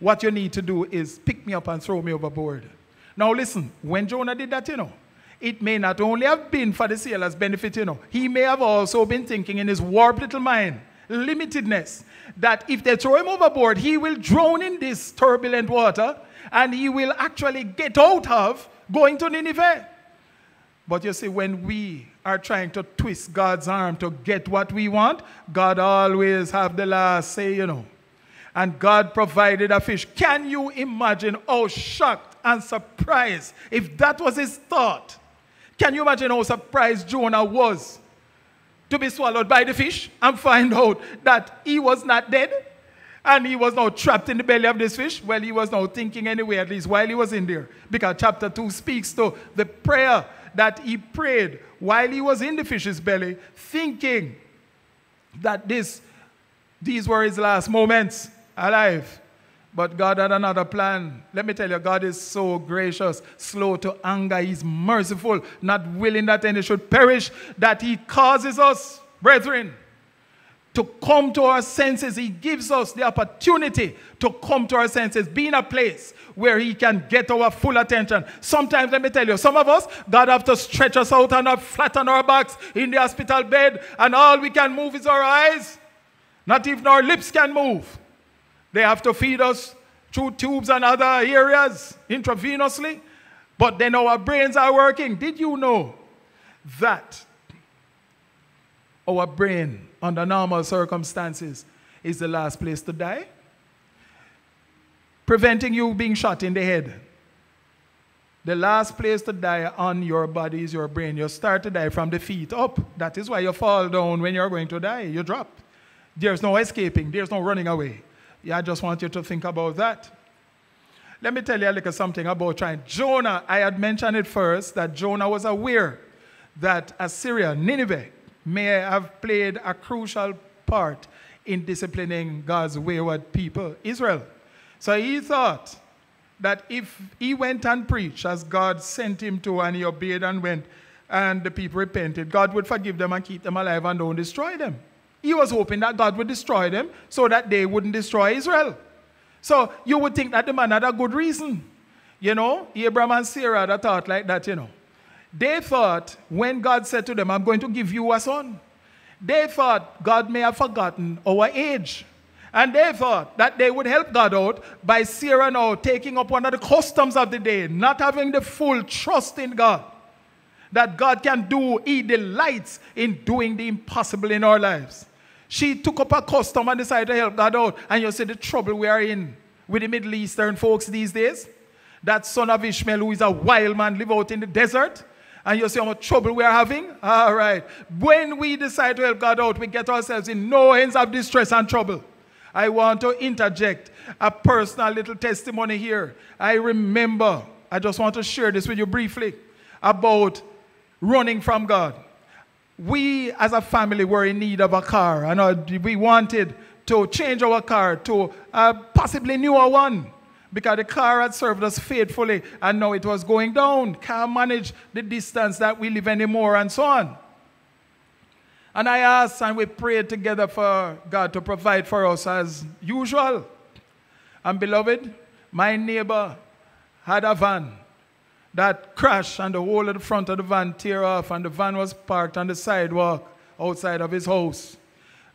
What you need to do is pick me up and throw me overboard. Now listen, when Jonah did that, you know, it may not only have been for the sailor's benefit, you know, he may have also been thinking in his warped little mind, limitedness, that if they throw him overboard, he will drown in this turbulent water and he will actually get out of going to Nineveh. But you see, when we are trying to twist God's arm to get what we want, God always have the last say, you know. And God provided a fish. Can you imagine how shocked and surprised. If that was his thought, can you imagine how surprised Jonah was to be swallowed by the fish and find out that he was not dead and he was now trapped in the belly of this fish? Well, he was now thinking anyway, at least while he was in there, because chapter 2 speaks to the prayer that he prayed while he was in the fish's belly, thinking that this, these were his last moments alive. But God had another plan. Let me tell you, God is so gracious, slow to anger. He's merciful, not willing that any should perish, that He causes us, brethren, to come to our senses. He gives us the opportunity to come to our senses, be in a place where He can get our full attention. Sometimes, let me tell you, some of us, God have to stretch us out and flat on our backs in the hospital bed, and all we can move is our eyes. Not even our lips can move. They have to feed us through tubes and other areas intravenously. But then our brains are working. Did you know that our brain, under normal circumstances, is the last place to die? Preventing you being shot in the head. The last place to die on your body is your brain. You start to die from the feet up. That is why you fall down when you're going to die. You drop. There's no escaping, there's no running away. Yeah, I just want you to think about that. Let me tell you a little something about trying. Jonah, I had mentioned it first that Jonah was aware that Assyria, Nineveh, may have played a crucial part in disciplining God's wayward people, Israel. So he thought that if he went and preached as God sent him to and he obeyed and went, and the people repented, God would forgive them and keep them alive and don't destroy them. He was hoping that God would destroy them so that they wouldn't destroy Israel. So you would think that the man had a good reason. You know, Abraham and Sarah a thought like that, you know. They thought when God said to them, I'm going to give you a son, they thought God may have forgotten our age. And they thought that they would help God out by Sarah now taking up one of the customs of the day, not having the full trust in God. That God can do, He delights in doing the impossible in our lives. She took up a custom and decided to help God out. And you see the trouble we are in with the Middle Eastern folks these days. That son of Ishmael, who is a wild man, live out in the desert. And you see how much trouble we are having? All right. When we decide to help God out, we get ourselves in no ends of distress and trouble. I want to interject a personal little testimony here. I remember, I just want to share this with you briefly about running from God we as a family were in need of a car and uh, we wanted to change our car to a possibly newer one because the car had served us faithfully and now it was going down. Can't manage the distance that we live anymore and so on. And I asked and we prayed together for God to provide for us as usual. And beloved, my neighbor had a van that crashed and the whole of the front of the van tear off and the van was parked on the sidewalk outside of his house.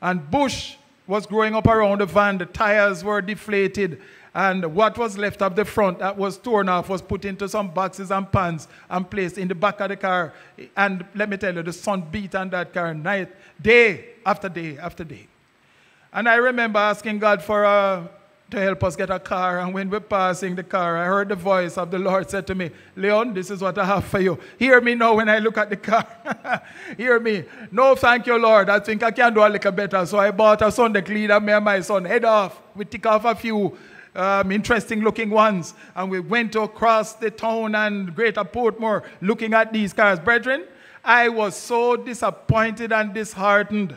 And bush was growing up around the van. The tires were deflated and what was left of the front that was torn off was put into some boxes and pans and placed in the back of the car. And let me tell you, the sun beat on that car night, day after day after day. And I remember asking God for a to help us get a car. And when we're passing the car, I heard the voice of the Lord said to me, Leon, this is what I have for you. Hear me now when I look at the car. Hear me. No, thank you, Lord. I think I can do a little better. So I bought a Sunday Gleaner, me and my son head off. We take off a few um, interesting looking ones. And we went across the town and Greater Portmore looking at these cars. Brethren, I was so disappointed and disheartened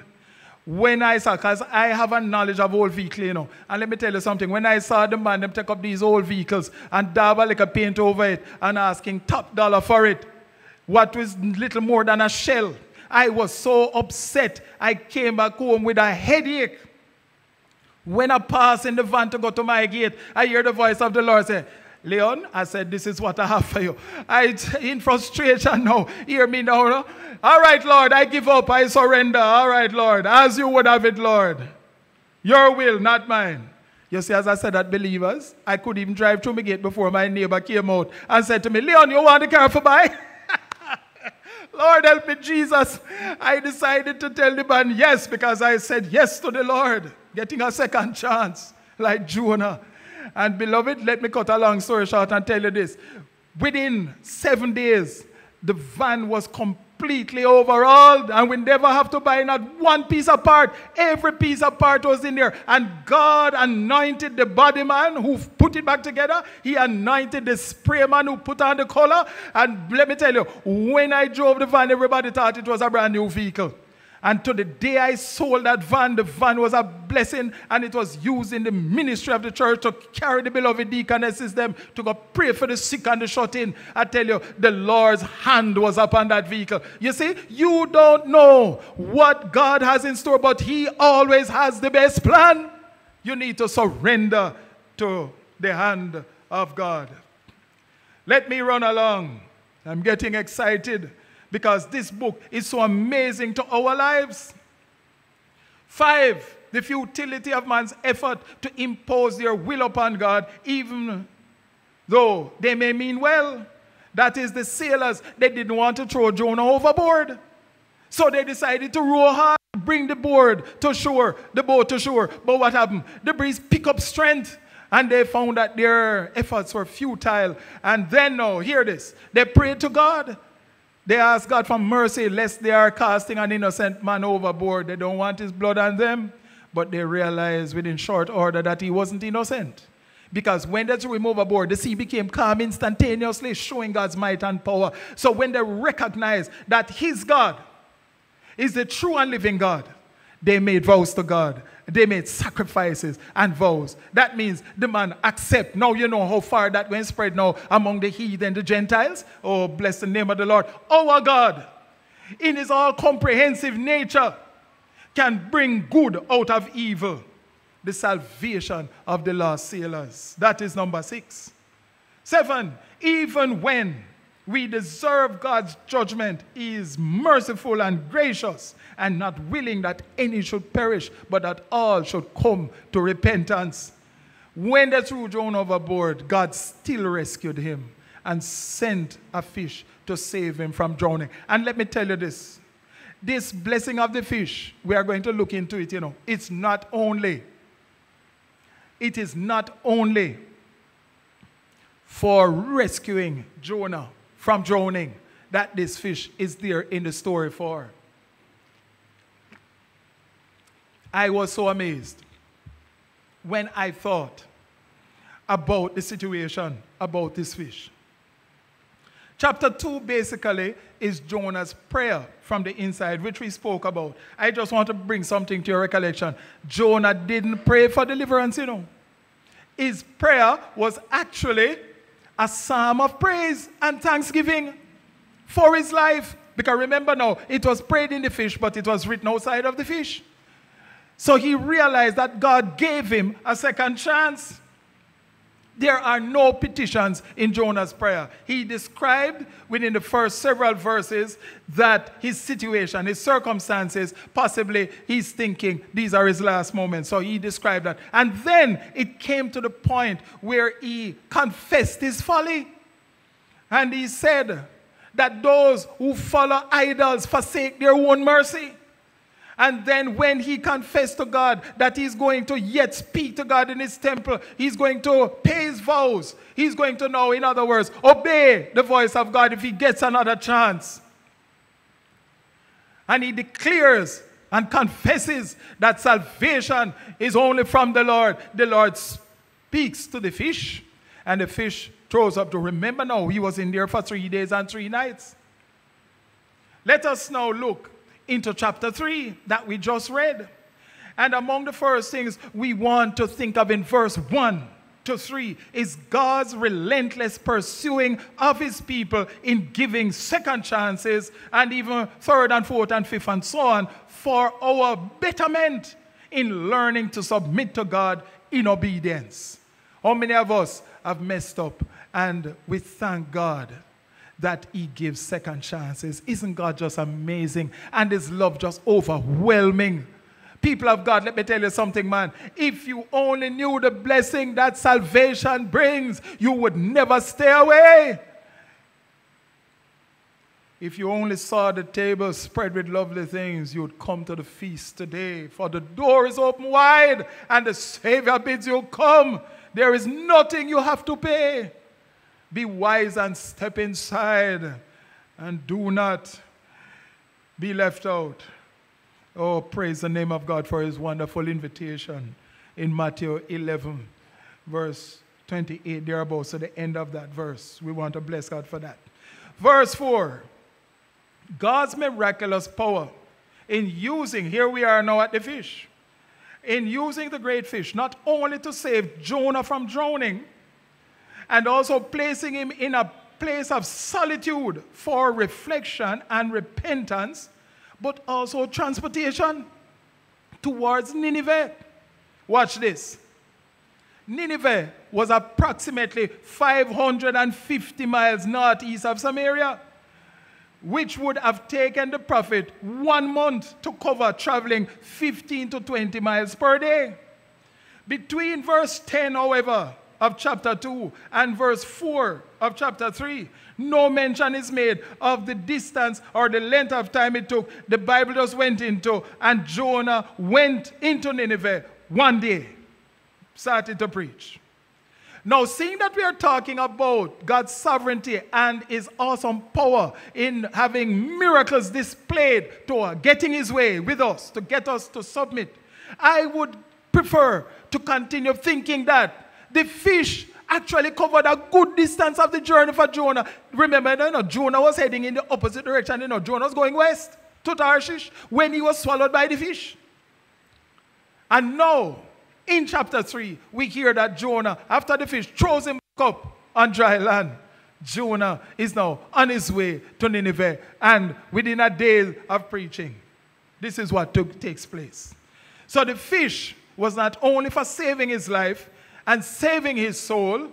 when I saw, because I have a knowledge of old vehicles, you know. And let me tell you something. When I saw the man them take up these old vehicles and dab like a paint over it and asking top dollar for it, what was little more than a shell, I was so upset. I came back home with a headache. When I pass in the van to go to my gate, I hear the voice of the Lord say, Leon, I said, this is what I have for you. I, in frustration now, hear me now. No? All right, Lord, I give up, I surrender. All right, Lord, as you would have it, Lord. Your will, not mine. You see, as I said at believers, I could even drive through my gate before my neighbor came out and said to me, Leon, you want the car for buy? Lord, help me, Jesus. I decided to tell the man yes because I said yes to the Lord, getting a second chance, like Jonah. And beloved, let me cut a long story short and tell you this. Within seven days, the van was completely overhauled, and we never have to buy not one piece of part. Every piece of part was in there. And God anointed the body man who put it back together. He anointed the spray man who put on the color. And let me tell you, when I drove the van, everybody thought it was a brand new vehicle. And to the day I sold that van, the van was a blessing and it was used in the ministry of the church to carry the beloved deaconesses them to go pray for the sick and the shut in. I tell you, the Lord's hand was upon that vehicle. You see, you don't know what God has in store, but He always has the best plan. You need to surrender to the hand of God. Let me run along. I'm getting excited because this book is so amazing to our lives. Five, the futility of man's effort to impose their will upon God, even though they may mean well. That is, the sailors, they didn't want to throw Jonah overboard. So they decided to row hard, bring the board to shore, the boat to shore. But what happened? The breeze pick up strength and they found that their efforts were futile. And then, no, hear this. They prayed to God they ask God for mercy lest they are casting an innocent man overboard. They don't want his blood on them, but they realize within short order that he wasn't innocent. Because when they threw him overboard, the sea became calm instantaneously, showing God's might and power. So when they recognize that his God is the true and living God, they made vows to God they made sacrifices and vows. That means the man accept. Now you know how far that went spread now among the heathen, the Gentiles. Oh, bless the name of the Lord. Our God, in his all comprehensive nature, can bring good out of evil. The salvation of the lost sailors. That is number six. Seven, even when we deserve God's judgment. He is merciful and gracious and not willing that any should perish, but that all should come to repentance. When they threw Jonah overboard, God still rescued him and sent a fish to save him from drowning. And let me tell you this this blessing of the fish, we are going to look into it, you know. It's not only, it is not only for rescuing Jonah from drowning that this fish is there in the story for. I was so amazed when I thought about the situation about this fish. Chapter 2 basically is Jonah's prayer from the inside, which we spoke about. I just want to bring something to your recollection. Jonah didn't pray for deliverance, you know. His prayer was actually a psalm of praise and thanksgiving for his life. Because remember now, it was prayed in the fish, but it was written outside of the fish. So he realized that God gave him a second chance. There are no petitions in Jonah's prayer. He described within the first several verses that his situation, his circumstances, possibly he's thinking these are his last moments. So he described that. And then it came to the point where he confessed his folly. And he said that those who follow idols forsake their own mercy. And then when he confessed to God that he's going to yet speak to God in his temple, he's going to pay his vows. He's going to know, in other words, obey the voice of God if he gets another chance. And he declares and confesses that salvation is only from the Lord. The Lord speaks to the fish, and the fish throws up to remember now he was in there for three days and three nights. Let us now look into chapter 3 that we just read. And among the first things we want to think of in verse 1 to 3 is God's relentless pursuing of his people in giving second chances and even third and fourth and fifth and so on for our betterment in learning to submit to God in obedience. How many of us have messed up and we thank God that He gives second chances? Isn't God just amazing and His love just overwhelming? People of God, let me tell you something, man. If you only knew the blessing that salvation brings, you would never stay away. If you only saw the table spread with lovely things, you would come to the feast today. For the door is open wide and the Savior bids you come. There is nothing you have to pay. Be wise and step inside and do not be left out. Oh, praise the name of God for his wonderful invitation in Matthew 11, verse 28, thereabouts, to the end of that verse. We want to bless God for that. Verse 4. God's miraculous power in using, here we are now at the fish, in using the great fish, not only to save Jonah from drowning, and also placing him in a place of solitude for reflection and repentance, but also transportation towards Nineveh. Watch this. Nineveh was approximately 550 miles northeast of Samaria which would have taken the prophet one month to cover traveling 15 to 20 miles per day. Between verse 10, however, of chapter 2 and verse 4 of chapter 3, no mention is made of the distance or the length of time it took. The Bible just went into, and Jonah went into Nineveh one day, started to preach. Now, seeing that we are talking about God's sovereignty and his awesome power in having miracles displayed to getting his way with us, to get us to submit, I would prefer to continue thinking that the fish actually covered a good distance of the journey for Jonah. Remember, you know, Jonah was heading in the opposite direction. You know, Jonah was going west to Tarshish when he was swallowed by the fish. And now, in chapter 3, we hear that Jonah, after the fish throws him up on dry land, Jonah is now on his way to Nineveh. And within a day of preaching, this is what took, takes place. So the fish was not only for saving his life and saving his soul,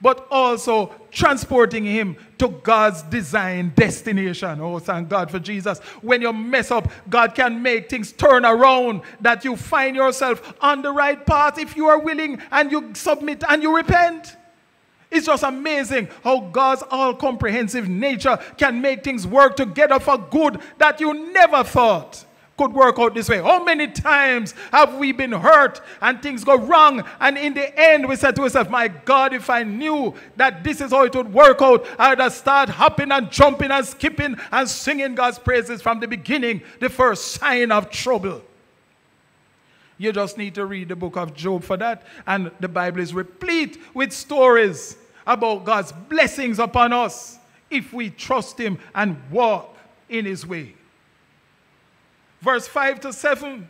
but also transporting him to God's designed destination. Oh, thank God for Jesus. When you mess up, God can make things turn around that you find yourself on the right path if you are willing and you submit and you repent. It's just amazing how God's all comprehensive nature can make things work together for good that you never thought could work out this way. How many times have we been hurt and things go wrong? And in the end, we said to ourselves, My God, if I knew that this is how it would work out, I'd have started hopping and jumping and skipping and singing God's praises from the beginning, the first sign of trouble. You just need to read the book of Job for that. And the Bible is replete with stories about God's blessings upon us if we trust Him and walk in His way verse 5 to 7,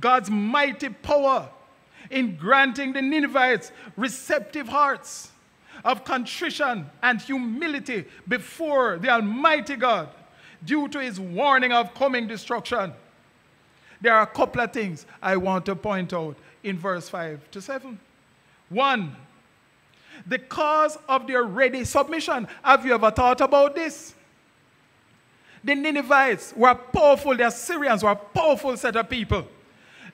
God's mighty power in granting the Ninevites receptive hearts of contrition and humility before the Almighty God due to his warning of coming destruction. There are a couple of things I want to point out in verse 5 to 7. One, the cause of their ready submission. Have you ever thought about this? The Ninevites were powerful, the Assyrians were a powerful set of people.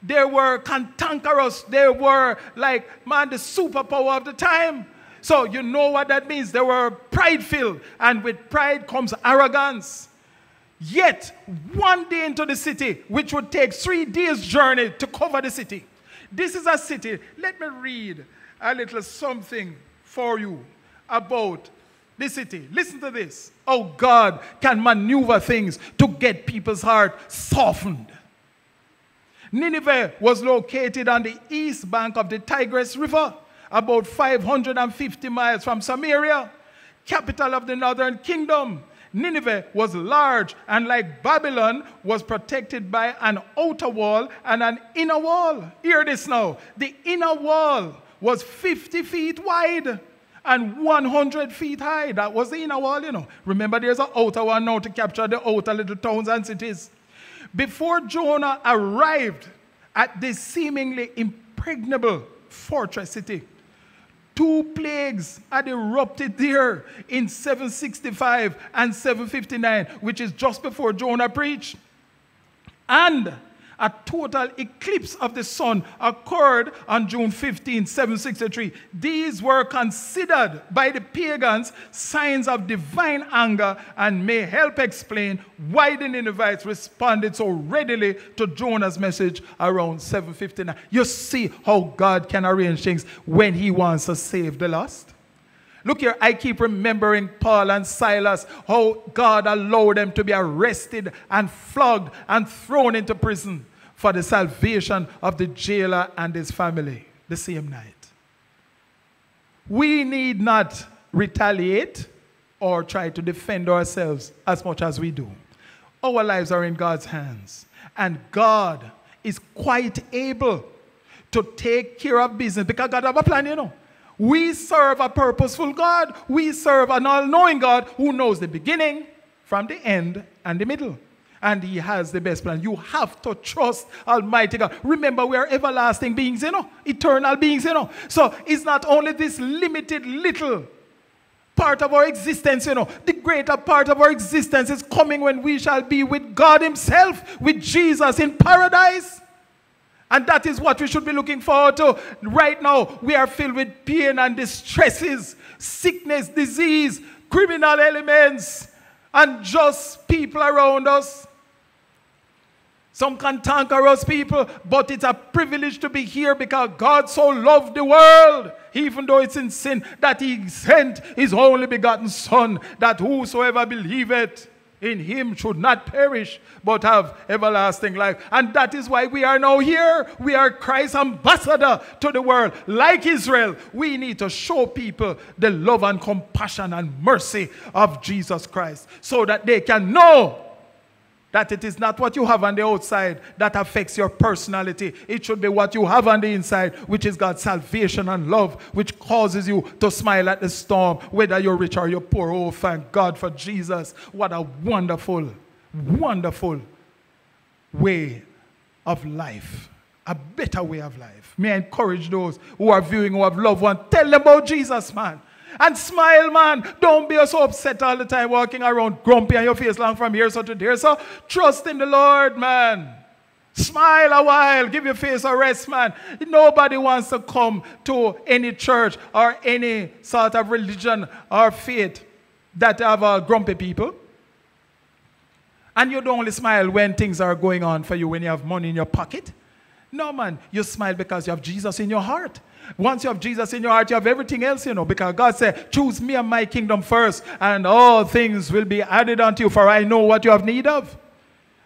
They were cantankerous, they were like, man, the superpower of the time. So you know what that means. They were prideful, and with pride comes arrogance. Yet, one day into the city, which would take three days' journey to cover the city. This is a city. Let me read a little something for you about this city. Listen to this. Oh, God can maneuver things to get people's heart softened. Nineveh was located on the east bank of the Tigris River about 550 miles from Samaria, capital of the northern kingdom. Nineveh was large and, like Babylon, was protected by an outer wall and an inner wall. Hear this now. The inner wall was 50 feet wide and 100 feet high. That was the inner wall, you know. Remember, there's an outer one now to capture the outer little towns and cities. Before Jonah arrived at this seemingly impregnable fortress city, two plagues had erupted there in 765 and 759, which is just before Jonah preached. And a total eclipse of the sun occurred on June 15, 763. These were considered by the pagans signs of divine anger and may help explain why the Ninevites responded so readily to Jonah's message around 759. You see how God can arrange things when he wants to save the lost? Look here, I keep remembering Paul and Silas, how God allowed them to be arrested and flogged and thrown into prison for the salvation of the jailer and his family the same night. We need not retaliate or try to defend ourselves as much as we do. Our lives are in God's hands, and God is quite able to take care of business because God have a plan, you know. We serve a purposeful God. We serve an all knowing God who knows the beginning from the end and the middle. And He has the best plan. You have to trust Almighty God. Remember, we are everlasting beings, you know, eternal beings, you know. So it's not only this limited little part of our existence, you know. The greater part of our existence is coming when we shall be with God Himself, with Jesus in paradise. And that is what we should be looking forward to. Right now, we are filled with pain and distresses, sickness, disease, criminal elements, and just people around us. Some cantankerous people, but it's a privilege to be here because God so loved the world, even though it's in sin, that He sent His only begotten Son, that whosoever believeth in him should not perish but have everlasting life. And that is why we are now here. We are Christ's ambassador to the world. Like Israel, we need to show people the love and compassion and mercy of Jesus Christ so that they can know that it is not what you have on the outside that affects your personality. It should be what you have on the inside, which is God's salvation and love, which causes you to smile at the storm, whether you're rich or you're poor. Oh, thank God for Jesus. What a wonderful, wonderful way of life. A better way of life. May I encourage those who are viewing, who have loved one, tell them about Jesus, man. And smile, man. Don't be so upset all the time walking around grumpy and your face long from here so to there. So trust in the Lord, man. Smile a while. Give your face a rest, man. Nobody wants to come to any church or any sort of religion or faith that have uh, grumpy people. And you don't only smile when things are going on for you, when you have money in your pocket. No, man. You smile because you have Jesus in your heart. Once you have Jesus in your heart, you have everything else, you know, because God said, Choose me and my kingdom first, and all things will be added unto you, for I know what you have need of.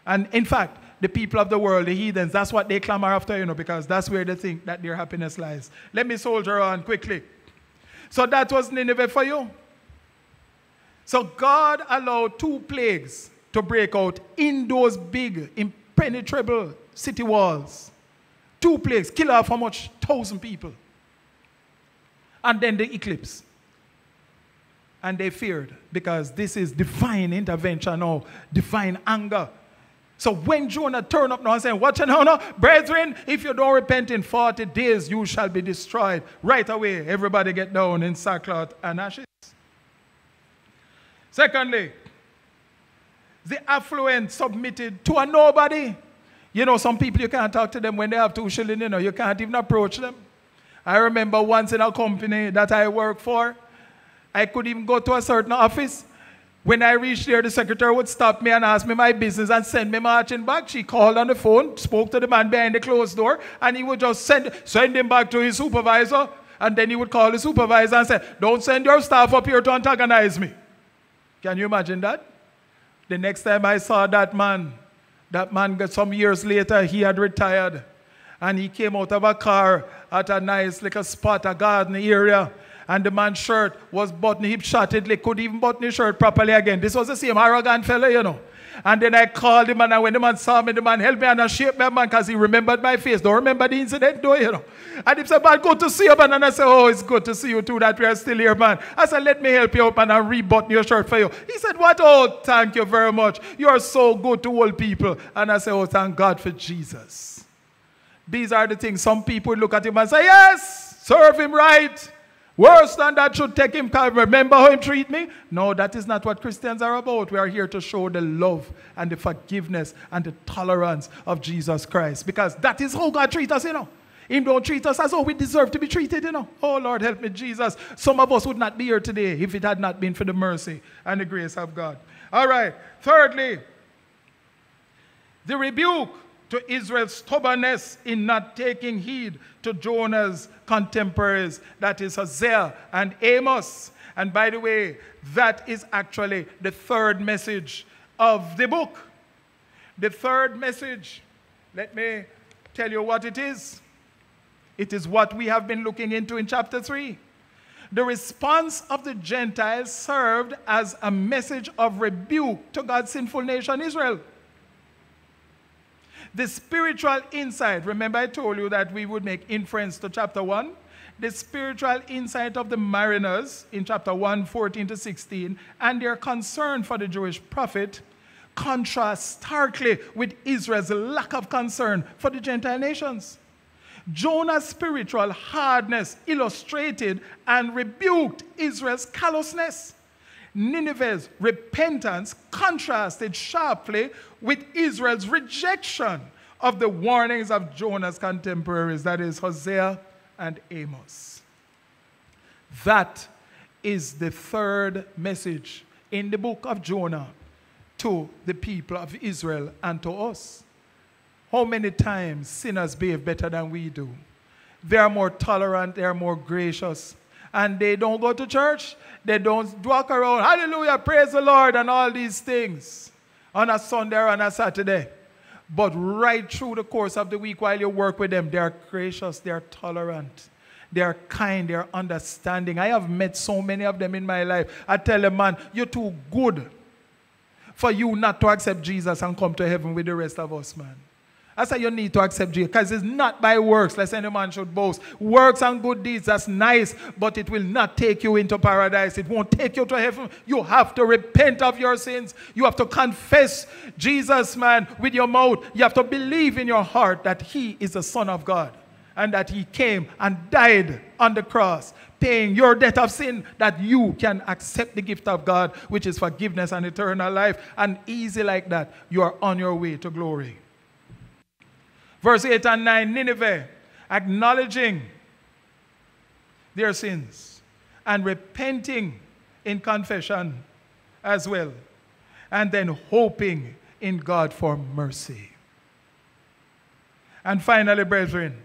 And in fact, the people of the world, the heathens, that's what they clamor after, you know, because that's where they think that their happiness lies. Let me soldier on quickly. So that was Nineveh for you. So God allowed two plagues to break out in those big, impenetrable city walls. Two plagues, kill off how much? Thousand people and then the eclipse. And they feared because this is divine intervention or divine anger. So when Jonah turned up now and said, Watch now, now, brethren, if you don't repent in 40 days, you shall be destroyed. Right away, everybody get down in sackcloth and ashes. Secondly, the affluent submitted to a nobody. You know, some people you can't talk to them when they have two shillings, you know, you can't even approach them. I remember once in a company that I worked for, I could even go to a certain office. When I reached there, the secretary would stop me and ask me my business and send me marching back. She called on the phone, spoke to the man behind the closed door, and he would just send, send him back to his supervisor. And then he would call the supervisor and say, Don't send your staff up here to antagonize me. Can you imagine that? The next time I saw that man, that man, got some years later, he had retired. And he came out of a car at a nice little spot, a garden area. And the man's shirt was buttoned hip shottedly, could even button his shirt properly again. This was the same arrogant fellow, you know. And then I called him, and when the man saw me, the man helped me and I shaped my man because he remembered my face. Don't remember the incident, do you know? And he said, Man, good to see you, man. And I said, Oh, it's good to see you too, that we are still here, man. I said, Let me help you out, man, and rebutton your shirt for you. He said, What? Oh, thank you very much. You are so good to old people. And I said, Oh, thank God for Jesus. These are the things some people look at him and say, Yes, serve him right. Worse than that should take him. Remember how he treat me? No, that is not what Christians are about. We are here to show the love and the forgiveness and the tolerance of Jesus Christ. Because that is how God treats us, you know. He don't treat us as though we deserve to be treated, you know. Oh Lord, help me, Jesus. Some of us would not be here today if it had not been for the mercy and the grace of God. All right. Thirdly, the rebuke to Israel's stubbornness in not taking heed to Jonah's contemporaries, that is Hosea and Amos. And by the way, that is actually the third message of the book. The third message, let me tell you what it is. It is what we have been looking into in chapter 3. The response of the Gentiles served as a message of rebuke to God's sinful nation, Israel. The spiritual insight, remember I told you that we would make inference to chapter 1? The spiritual insight of the mariners in chapter 1, 14 to 16, and their concern for the Jewish prophet contrast starkly with Israel's lack of concern for the Gentile nations. Jonah's spiritual hardness illustrated and rebuked Israel's callousness. Nineveh's repentance contrasted sharply with Israel's rejection of the warnings of Jonah's contemporaries, that is, Hosea and Amos. That is the third message in the book of Jonah to the people of Israel and to us. How many times sinners behave better than we do? They are more tolerant, they are more gracious, and they don't go to church. They don't walk around, hallelujah, praise the Lord, and all these things on a Sunday or on a Saturday. But right through the course of the week, while you work with them, they are gracious, they are tolerant, they are kind, they are understanding. I have met so many of them in my life. I tell them, man, you're too good for you not to accept Jesus and come to heaven with the rest of us, man. That's why you need to accept Jesus. Because it's not by works, lest any man should boast. Works and good deeds, that's nice, but it will not take you into paradise. It won't take you to heaven. You have to repent of your sins. You have to confess Jesus, man, with your mouth. You have to believe in your heart that He is the Son of God and that He came and died on the cross, paying your debt of sin, that you can accept the gift of God, which is forgiveness and eternal life. And easy like that, you are on your way to glory. Verse 8 and 9 Nineveh, acknowledging their sins and repenting in confession as well, and then hoping in God for mercy. And finally, brethren,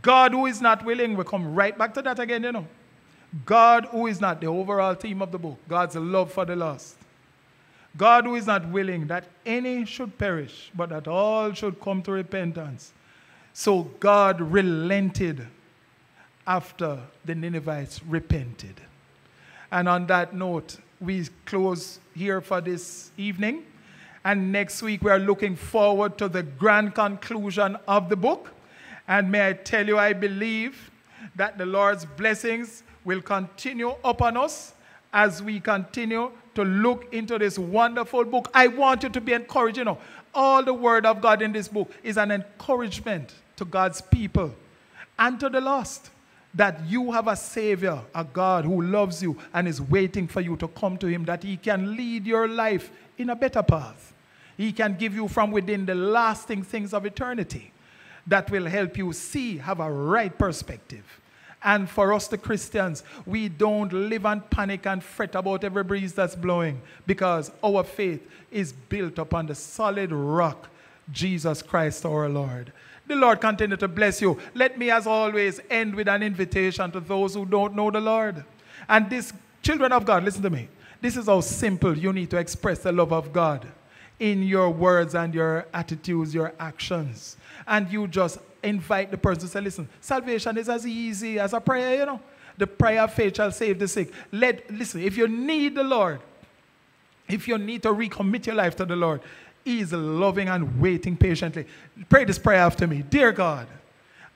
God who is not willing, we come right back to that again, you know. God who is not the overall theme of the book, God's love for the lost. God who is not willing that any should perish, but that all should come to repentance. So God relented after the Ninevites repented. And on that note, we close here for this evening. And next week, we are looking forward to the grand conclusion of the book. And may I tell you, I believe that the Lord's blessings will continue upon us as we continue to look into this wonderful book. I want you to be encouraged. You know, all the word of God in this book is an encouragement to God's people and to the lost that you have a Savior, a God who loves you and is waiting for you to come to Him, that He can lead your life in a better path. He can give you from within the lasting things of eternity that will help you see, have a right perspective and for us, the Christians, we don't live and panic and fret about every breeze that's blowing because our faith is built upon the solid rock, Jesus Christ our Lord. The Lord continue to bless you. Let me, as always, end with an invitation to those who don't know the Lord. And this, children of God, listen to me. This is how simple you need to express the love of God in your words and your attitudes, your actions. And you just invite the person to say, listen, salvation is as easy as a prayer, you know. The prayer of faith shall save the sick. Let listen, if you need the Lord, if you need to recommit your life to the Lord, He is loving and waiting patiently. Pray this prayer after me. Dear God,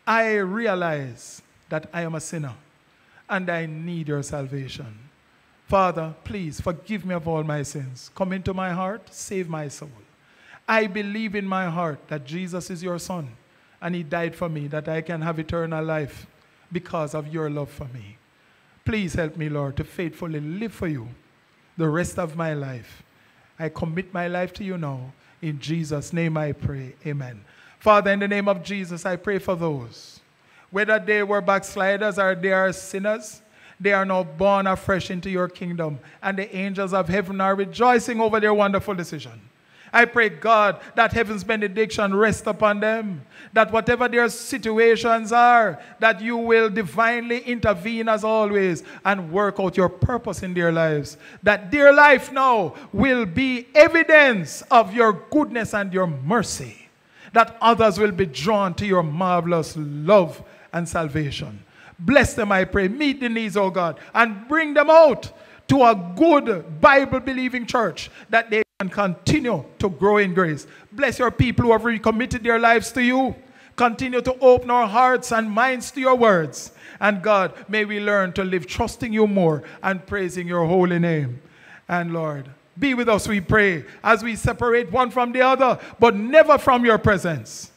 I realize that I am a sinner and I need your salvation. Father, please forgive me of all my sins. Come into my heart, save my soul. I believe in my heart that Jesus is your Son and He died for me, that I can have eternal life because of your love for me. Please help me, Lord, to faithfully live for you the rest of my life. I commit my life to you now. In Jesus' name I pray. Amen. Father, in the name of Jesus, I pray for those, whether they were backsliders or they are sinners, they are now born afresh into your kingdom, and the angels of heaven are rejoicing over their wonderful decision. I pray, God, that heaven's benediction rest upon them. That whatever their situations are, that you will divinely intervene as always and work out your purpose in their lives. That their life now will be evidence of your goodness and your mercy. That others will be drawn to your marvelous love and salvation. Bless them, I pray. Meet the needs, oh God, and bring them out to a good Bible believing church that they and continue to grow in grace. Bless your people who have recommitted their lives to you. Continue to open our hearts and minds to your words. And God, may we learn to live trusting you more and praising your holy name. And Lord, be with us, we pray, as we separate one from the other, but never from your presence.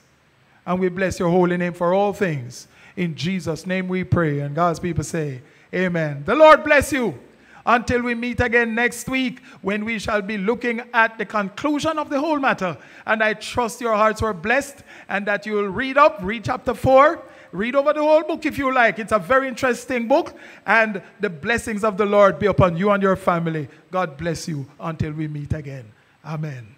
And we bless your holy name for all things. In Jesus' name we pray. And God's people say, Amen. The Lord bless you until we meet again next week when we shall be looking at the conclusion of the whole matter. And I trust your hearts were blessed and that you will read up, read chapter 4. Read over the whole book if you like. It's a very interesting book. And the blessings of the Lord be upon you and your family. God bless you until we meet again. Amen.